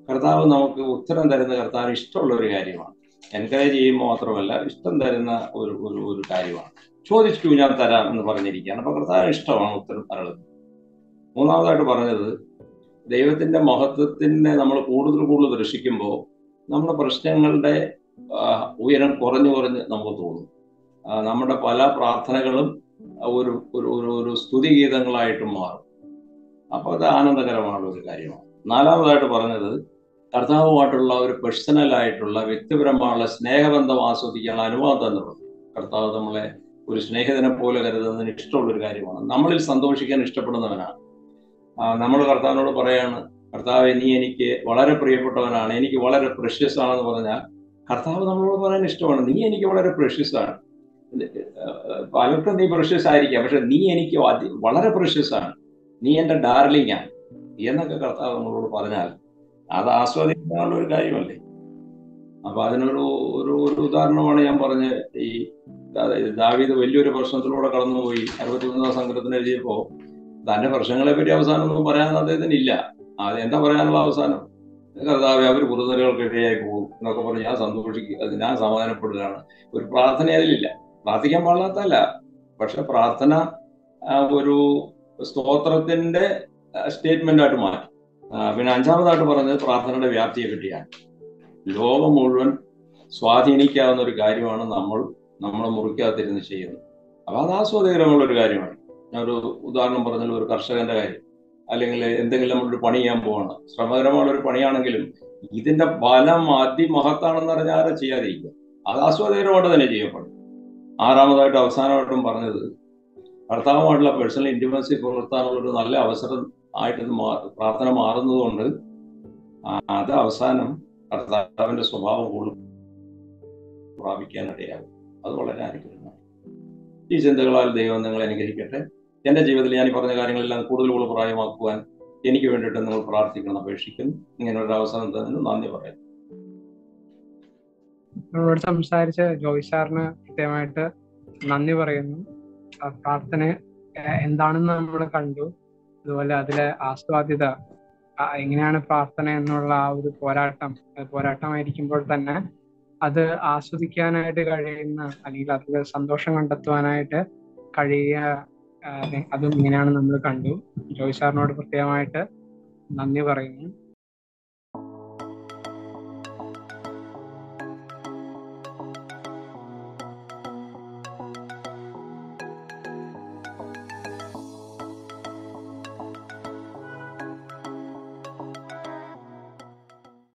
കർത്താവ് നമുക്ക് ഉത്തരം തരുന്ന കർത്താവിന് ഇഷ്ടമുള്ള ഒരു കാര്യമാണ്. എൻകറേജ് ചെയ്യുമ്പോൾ മാത്രമല്ല ഇഷ്ടം തരുന്ന ഒരു ഒരു ഒരു കാര്യമാണ്. ചോദിച്ചു ഞാൻ തരാം എന്ന് പറഞ്ഞിരിക്കുകയാണ്. അപ്പൊ കർത്താവിന് ഇഷ്ടമാണ് ഉത്തരം തരളത് മൂന്നാമതായിട്ട് പറഞ്ഞത് ദൈവത്തിന്റെ മഹത്വത്തിനെ നമ്മൾ കൂടുതൽ കൂടുതൽ ദർശിക്കുമ്പോൾ നമ്മുടെ പ്രശ്നങ്ങളുടെ ഉയരം കുറഞ്ഞു കുറഞ്ഞ് നമുക്ക് തോന്നും. നമ്മുടെ പല പ്രാർത്ഥനകളും ഒരു ഒരു ഒരു ഒരു സ്തുതിഗീതങ്ങളായിട്ട് മാറും. അപ്പോൾ അത് ആനന്ദകരമായ ഒരു കാര്യമാണ്. നാലാമതായിട്ട് പറഞ്ഞത് കർത്താവുമായിട്ടുള്ള ഒരു പേഴ്സണലായിട്ടുള്ള വ്യക്തിപരമായുള്ള സ്നേഹബന്ധം ആസ്വദിക്കാനുള്ള അനുവാദം തന്നിട്ടുണ്ട്. കർത്താവ് നമ്മളെ ഒരു സ്നേഹിതനെ പോലെ കരുതുന്നതിന് ഇഷ്ടമുള്ള ഒരു കാര്യമാണ്. നമ്മളിൽ സന്തോഷിക്കാൻ ഇഷ്ടപ്പെടുന്നവനാണ്. നമ്മൾ കർത്താവിനോട് പറയാണ് കർത്താവ് നീ എനിക്ക് വളരെ പ്രിയപ്പെട്ടവനാണ് എനിക്ക് വളരെ പ്രഷ്യസ് ആണെന്ന് പറഞ്ഞാൽ കർത്താവ് നമ്മളോട് പറയാൻ ഇഷ്ടമാണ് നീ എനിക്ക് വളരെ പ്രഷ്യസ് ആണ്. പലർക്കും നീ പ്രഷ്യസ് ആയിരിക്കാം പക്ഷെ നീ എനിക്ക് വളരെ പ്രഷ്യസ് ആണ്. നീ എന്റെ ഡാർലിംഗ് ആണ്. എന്നൊക്കെ കർത്താവ് നമ്മളോട് പറഞ്ഞാൽ അത് ആസ്വദിക്കാനുള്ള ഒരു കാര്യമല്ലേ? അപ്പൊ അതിനൊരു ഒരു ഒരു ഉദാഹരണമാണ് ഞാൻ പറഞ്ഞ ഈ ദാവീദ് വലിയൊരു പ്രശ്നത്തിലൂടെ കടന്നുപോയി അറുപത്തിമൂന്നാം സംഘത്തിന് എഴുതിയപ്പോ തന്റെ പ്രശ്നങ്ങളെ പറ്റി അവസാനം ഒന്നും പറയാൻ അദ്ദേഹത്തിന് ഇല്ല അത് എന്താ പറയാനുള്ള അവസാനം? കർത്താവ് അവർ കുറുനലുകൾക്ക് ഇടയായി പോകും എന്നൊക്കെ പറഞ്ഞ് ഞാൻ സന്തോഷിക്കുക ഞാൻ സമാധാനപ്പെടുകയാണ്. ഒരു പ്രാർത്ഥന അതിലില്ല. പ്രാർത്ഥിക്കാൻ പാടില്ലാത്തല്ല പക്ഷെ പ്രാർത്ഥന ഒരു സ്തോത്രത്തിന്റെ സ്റ്റേറ്റ്മെന്റ് ആയിട്ട് മാറ്റി. പിന്നെ അഞ്ചാമതായിട്ട് പറഞ്ഞത് പ്രാർത്ഥനയുടെ വ്യാപ്തിയെ പറ്റിയാണ്. ലോകം മുഴുവൻ സ്വാധീനിക്കാവുന്ന ഒരു കാര്യമാണ് നമ്മൾ നമ്മളെ മുറിക്കാത്തിരുന്ന് ചെയ്യുന്നത്. അപ്പൊ അത് ആസ്വാദകരമുള്ള ഒരു കാര്യമാണ്. ഞാനൊരു ഉദാഹരണം പറഞ്ഞാൽ ഒരു കർഷകന്റെ കാര്യം. അല്ലെങ്കിൽ എന്തെങ്കിലും നമ്മളൊരു പണി ചെയ്യാൻ പോവാണ്. ശ്രമകരമായ ഒരു പണിയാണെങ്കിലും ഇതിന്റെ ഫലം അതിമഹത്താണെന്ന് പറഞ്ഞാൽ ആരെ ചെയ്യാതിരിക്കുക? അത് ആസ്വാദകരമായിട്ട് തന്നെ ചെയ്യപ്പെടും. ആറാമതായിട്ട് അവസാനമായിട്ടും പറഞ്ഞത് ഭർത്താവുമായിട്ടുള്ള പേഴ്സണൽ ഇന്റിമസി പുലർത്താനുള്ള ഒരു നല്ല അവസരം ആയിട്ട് പ്രാർത്ഥന മാറുന്നതുകൊണ്ട് അത് അവസാനം ഭർത്താവിന്റെ സ്വഭാവം കൂടുതൽ പ്രാപിക്കാനിടയാകും. അത് വളരെ അനുഗ്രഹമാണ്. ഈ ചിന്തകളാൽ ദൈവം നിങ്ങളെ അനുഗ്രഹിക്കട്ടെ. എന്റെ ജീവിതത്തിൽ ഞാൻ ഈ പറഞ്ഞ കാര്യങ്ങളെല്ലാം കൂടുതൽ കൂടുതൽ പ്രായമാക്കുവാൻ എനിക്ക് വേണ്ടിയിട്ട് നിങ്ങൾ പ്രാർത്ഥിക്കണം അപേക്ഷിക്കുന്നു. ഒരു അവസരം തന്നെ നന്ദി പറയാം. നമ്മളോട് സംസാരിച്ച ജോയ് സാറിന് കൃത്യമായിട്ട് നന്ദി പറയുന്നു. പ്രാർത്ഥന എന്താണെന്ന് നമ്മൾ കണ്ടു. അതുപോലെ അതിലെ ആസ്വാദ്യത എങ്ങനെയാണ് പ്രാർത്ഥന എന്നുള്ള ആ ഒരു പോരാട്ടം പോരാട്ടമായിരിക്കുമ്പോൾ തന്നെ അത് ആസ്വദിക്കാനായിട്ട് കഴിയുന്ന അല്ലെങ്കിൽ അതിൽ സന്തോഷം കണ്ടെത്തുവാനായിട്ട് കഴിയുക അതും ഇങ്ങനെയാണ് നമ്മൾ കണ്ടു. ജോയ് സാറിനോട് പ്രത്യേകമായിട്ട് നന്ദി പറയുന്നു.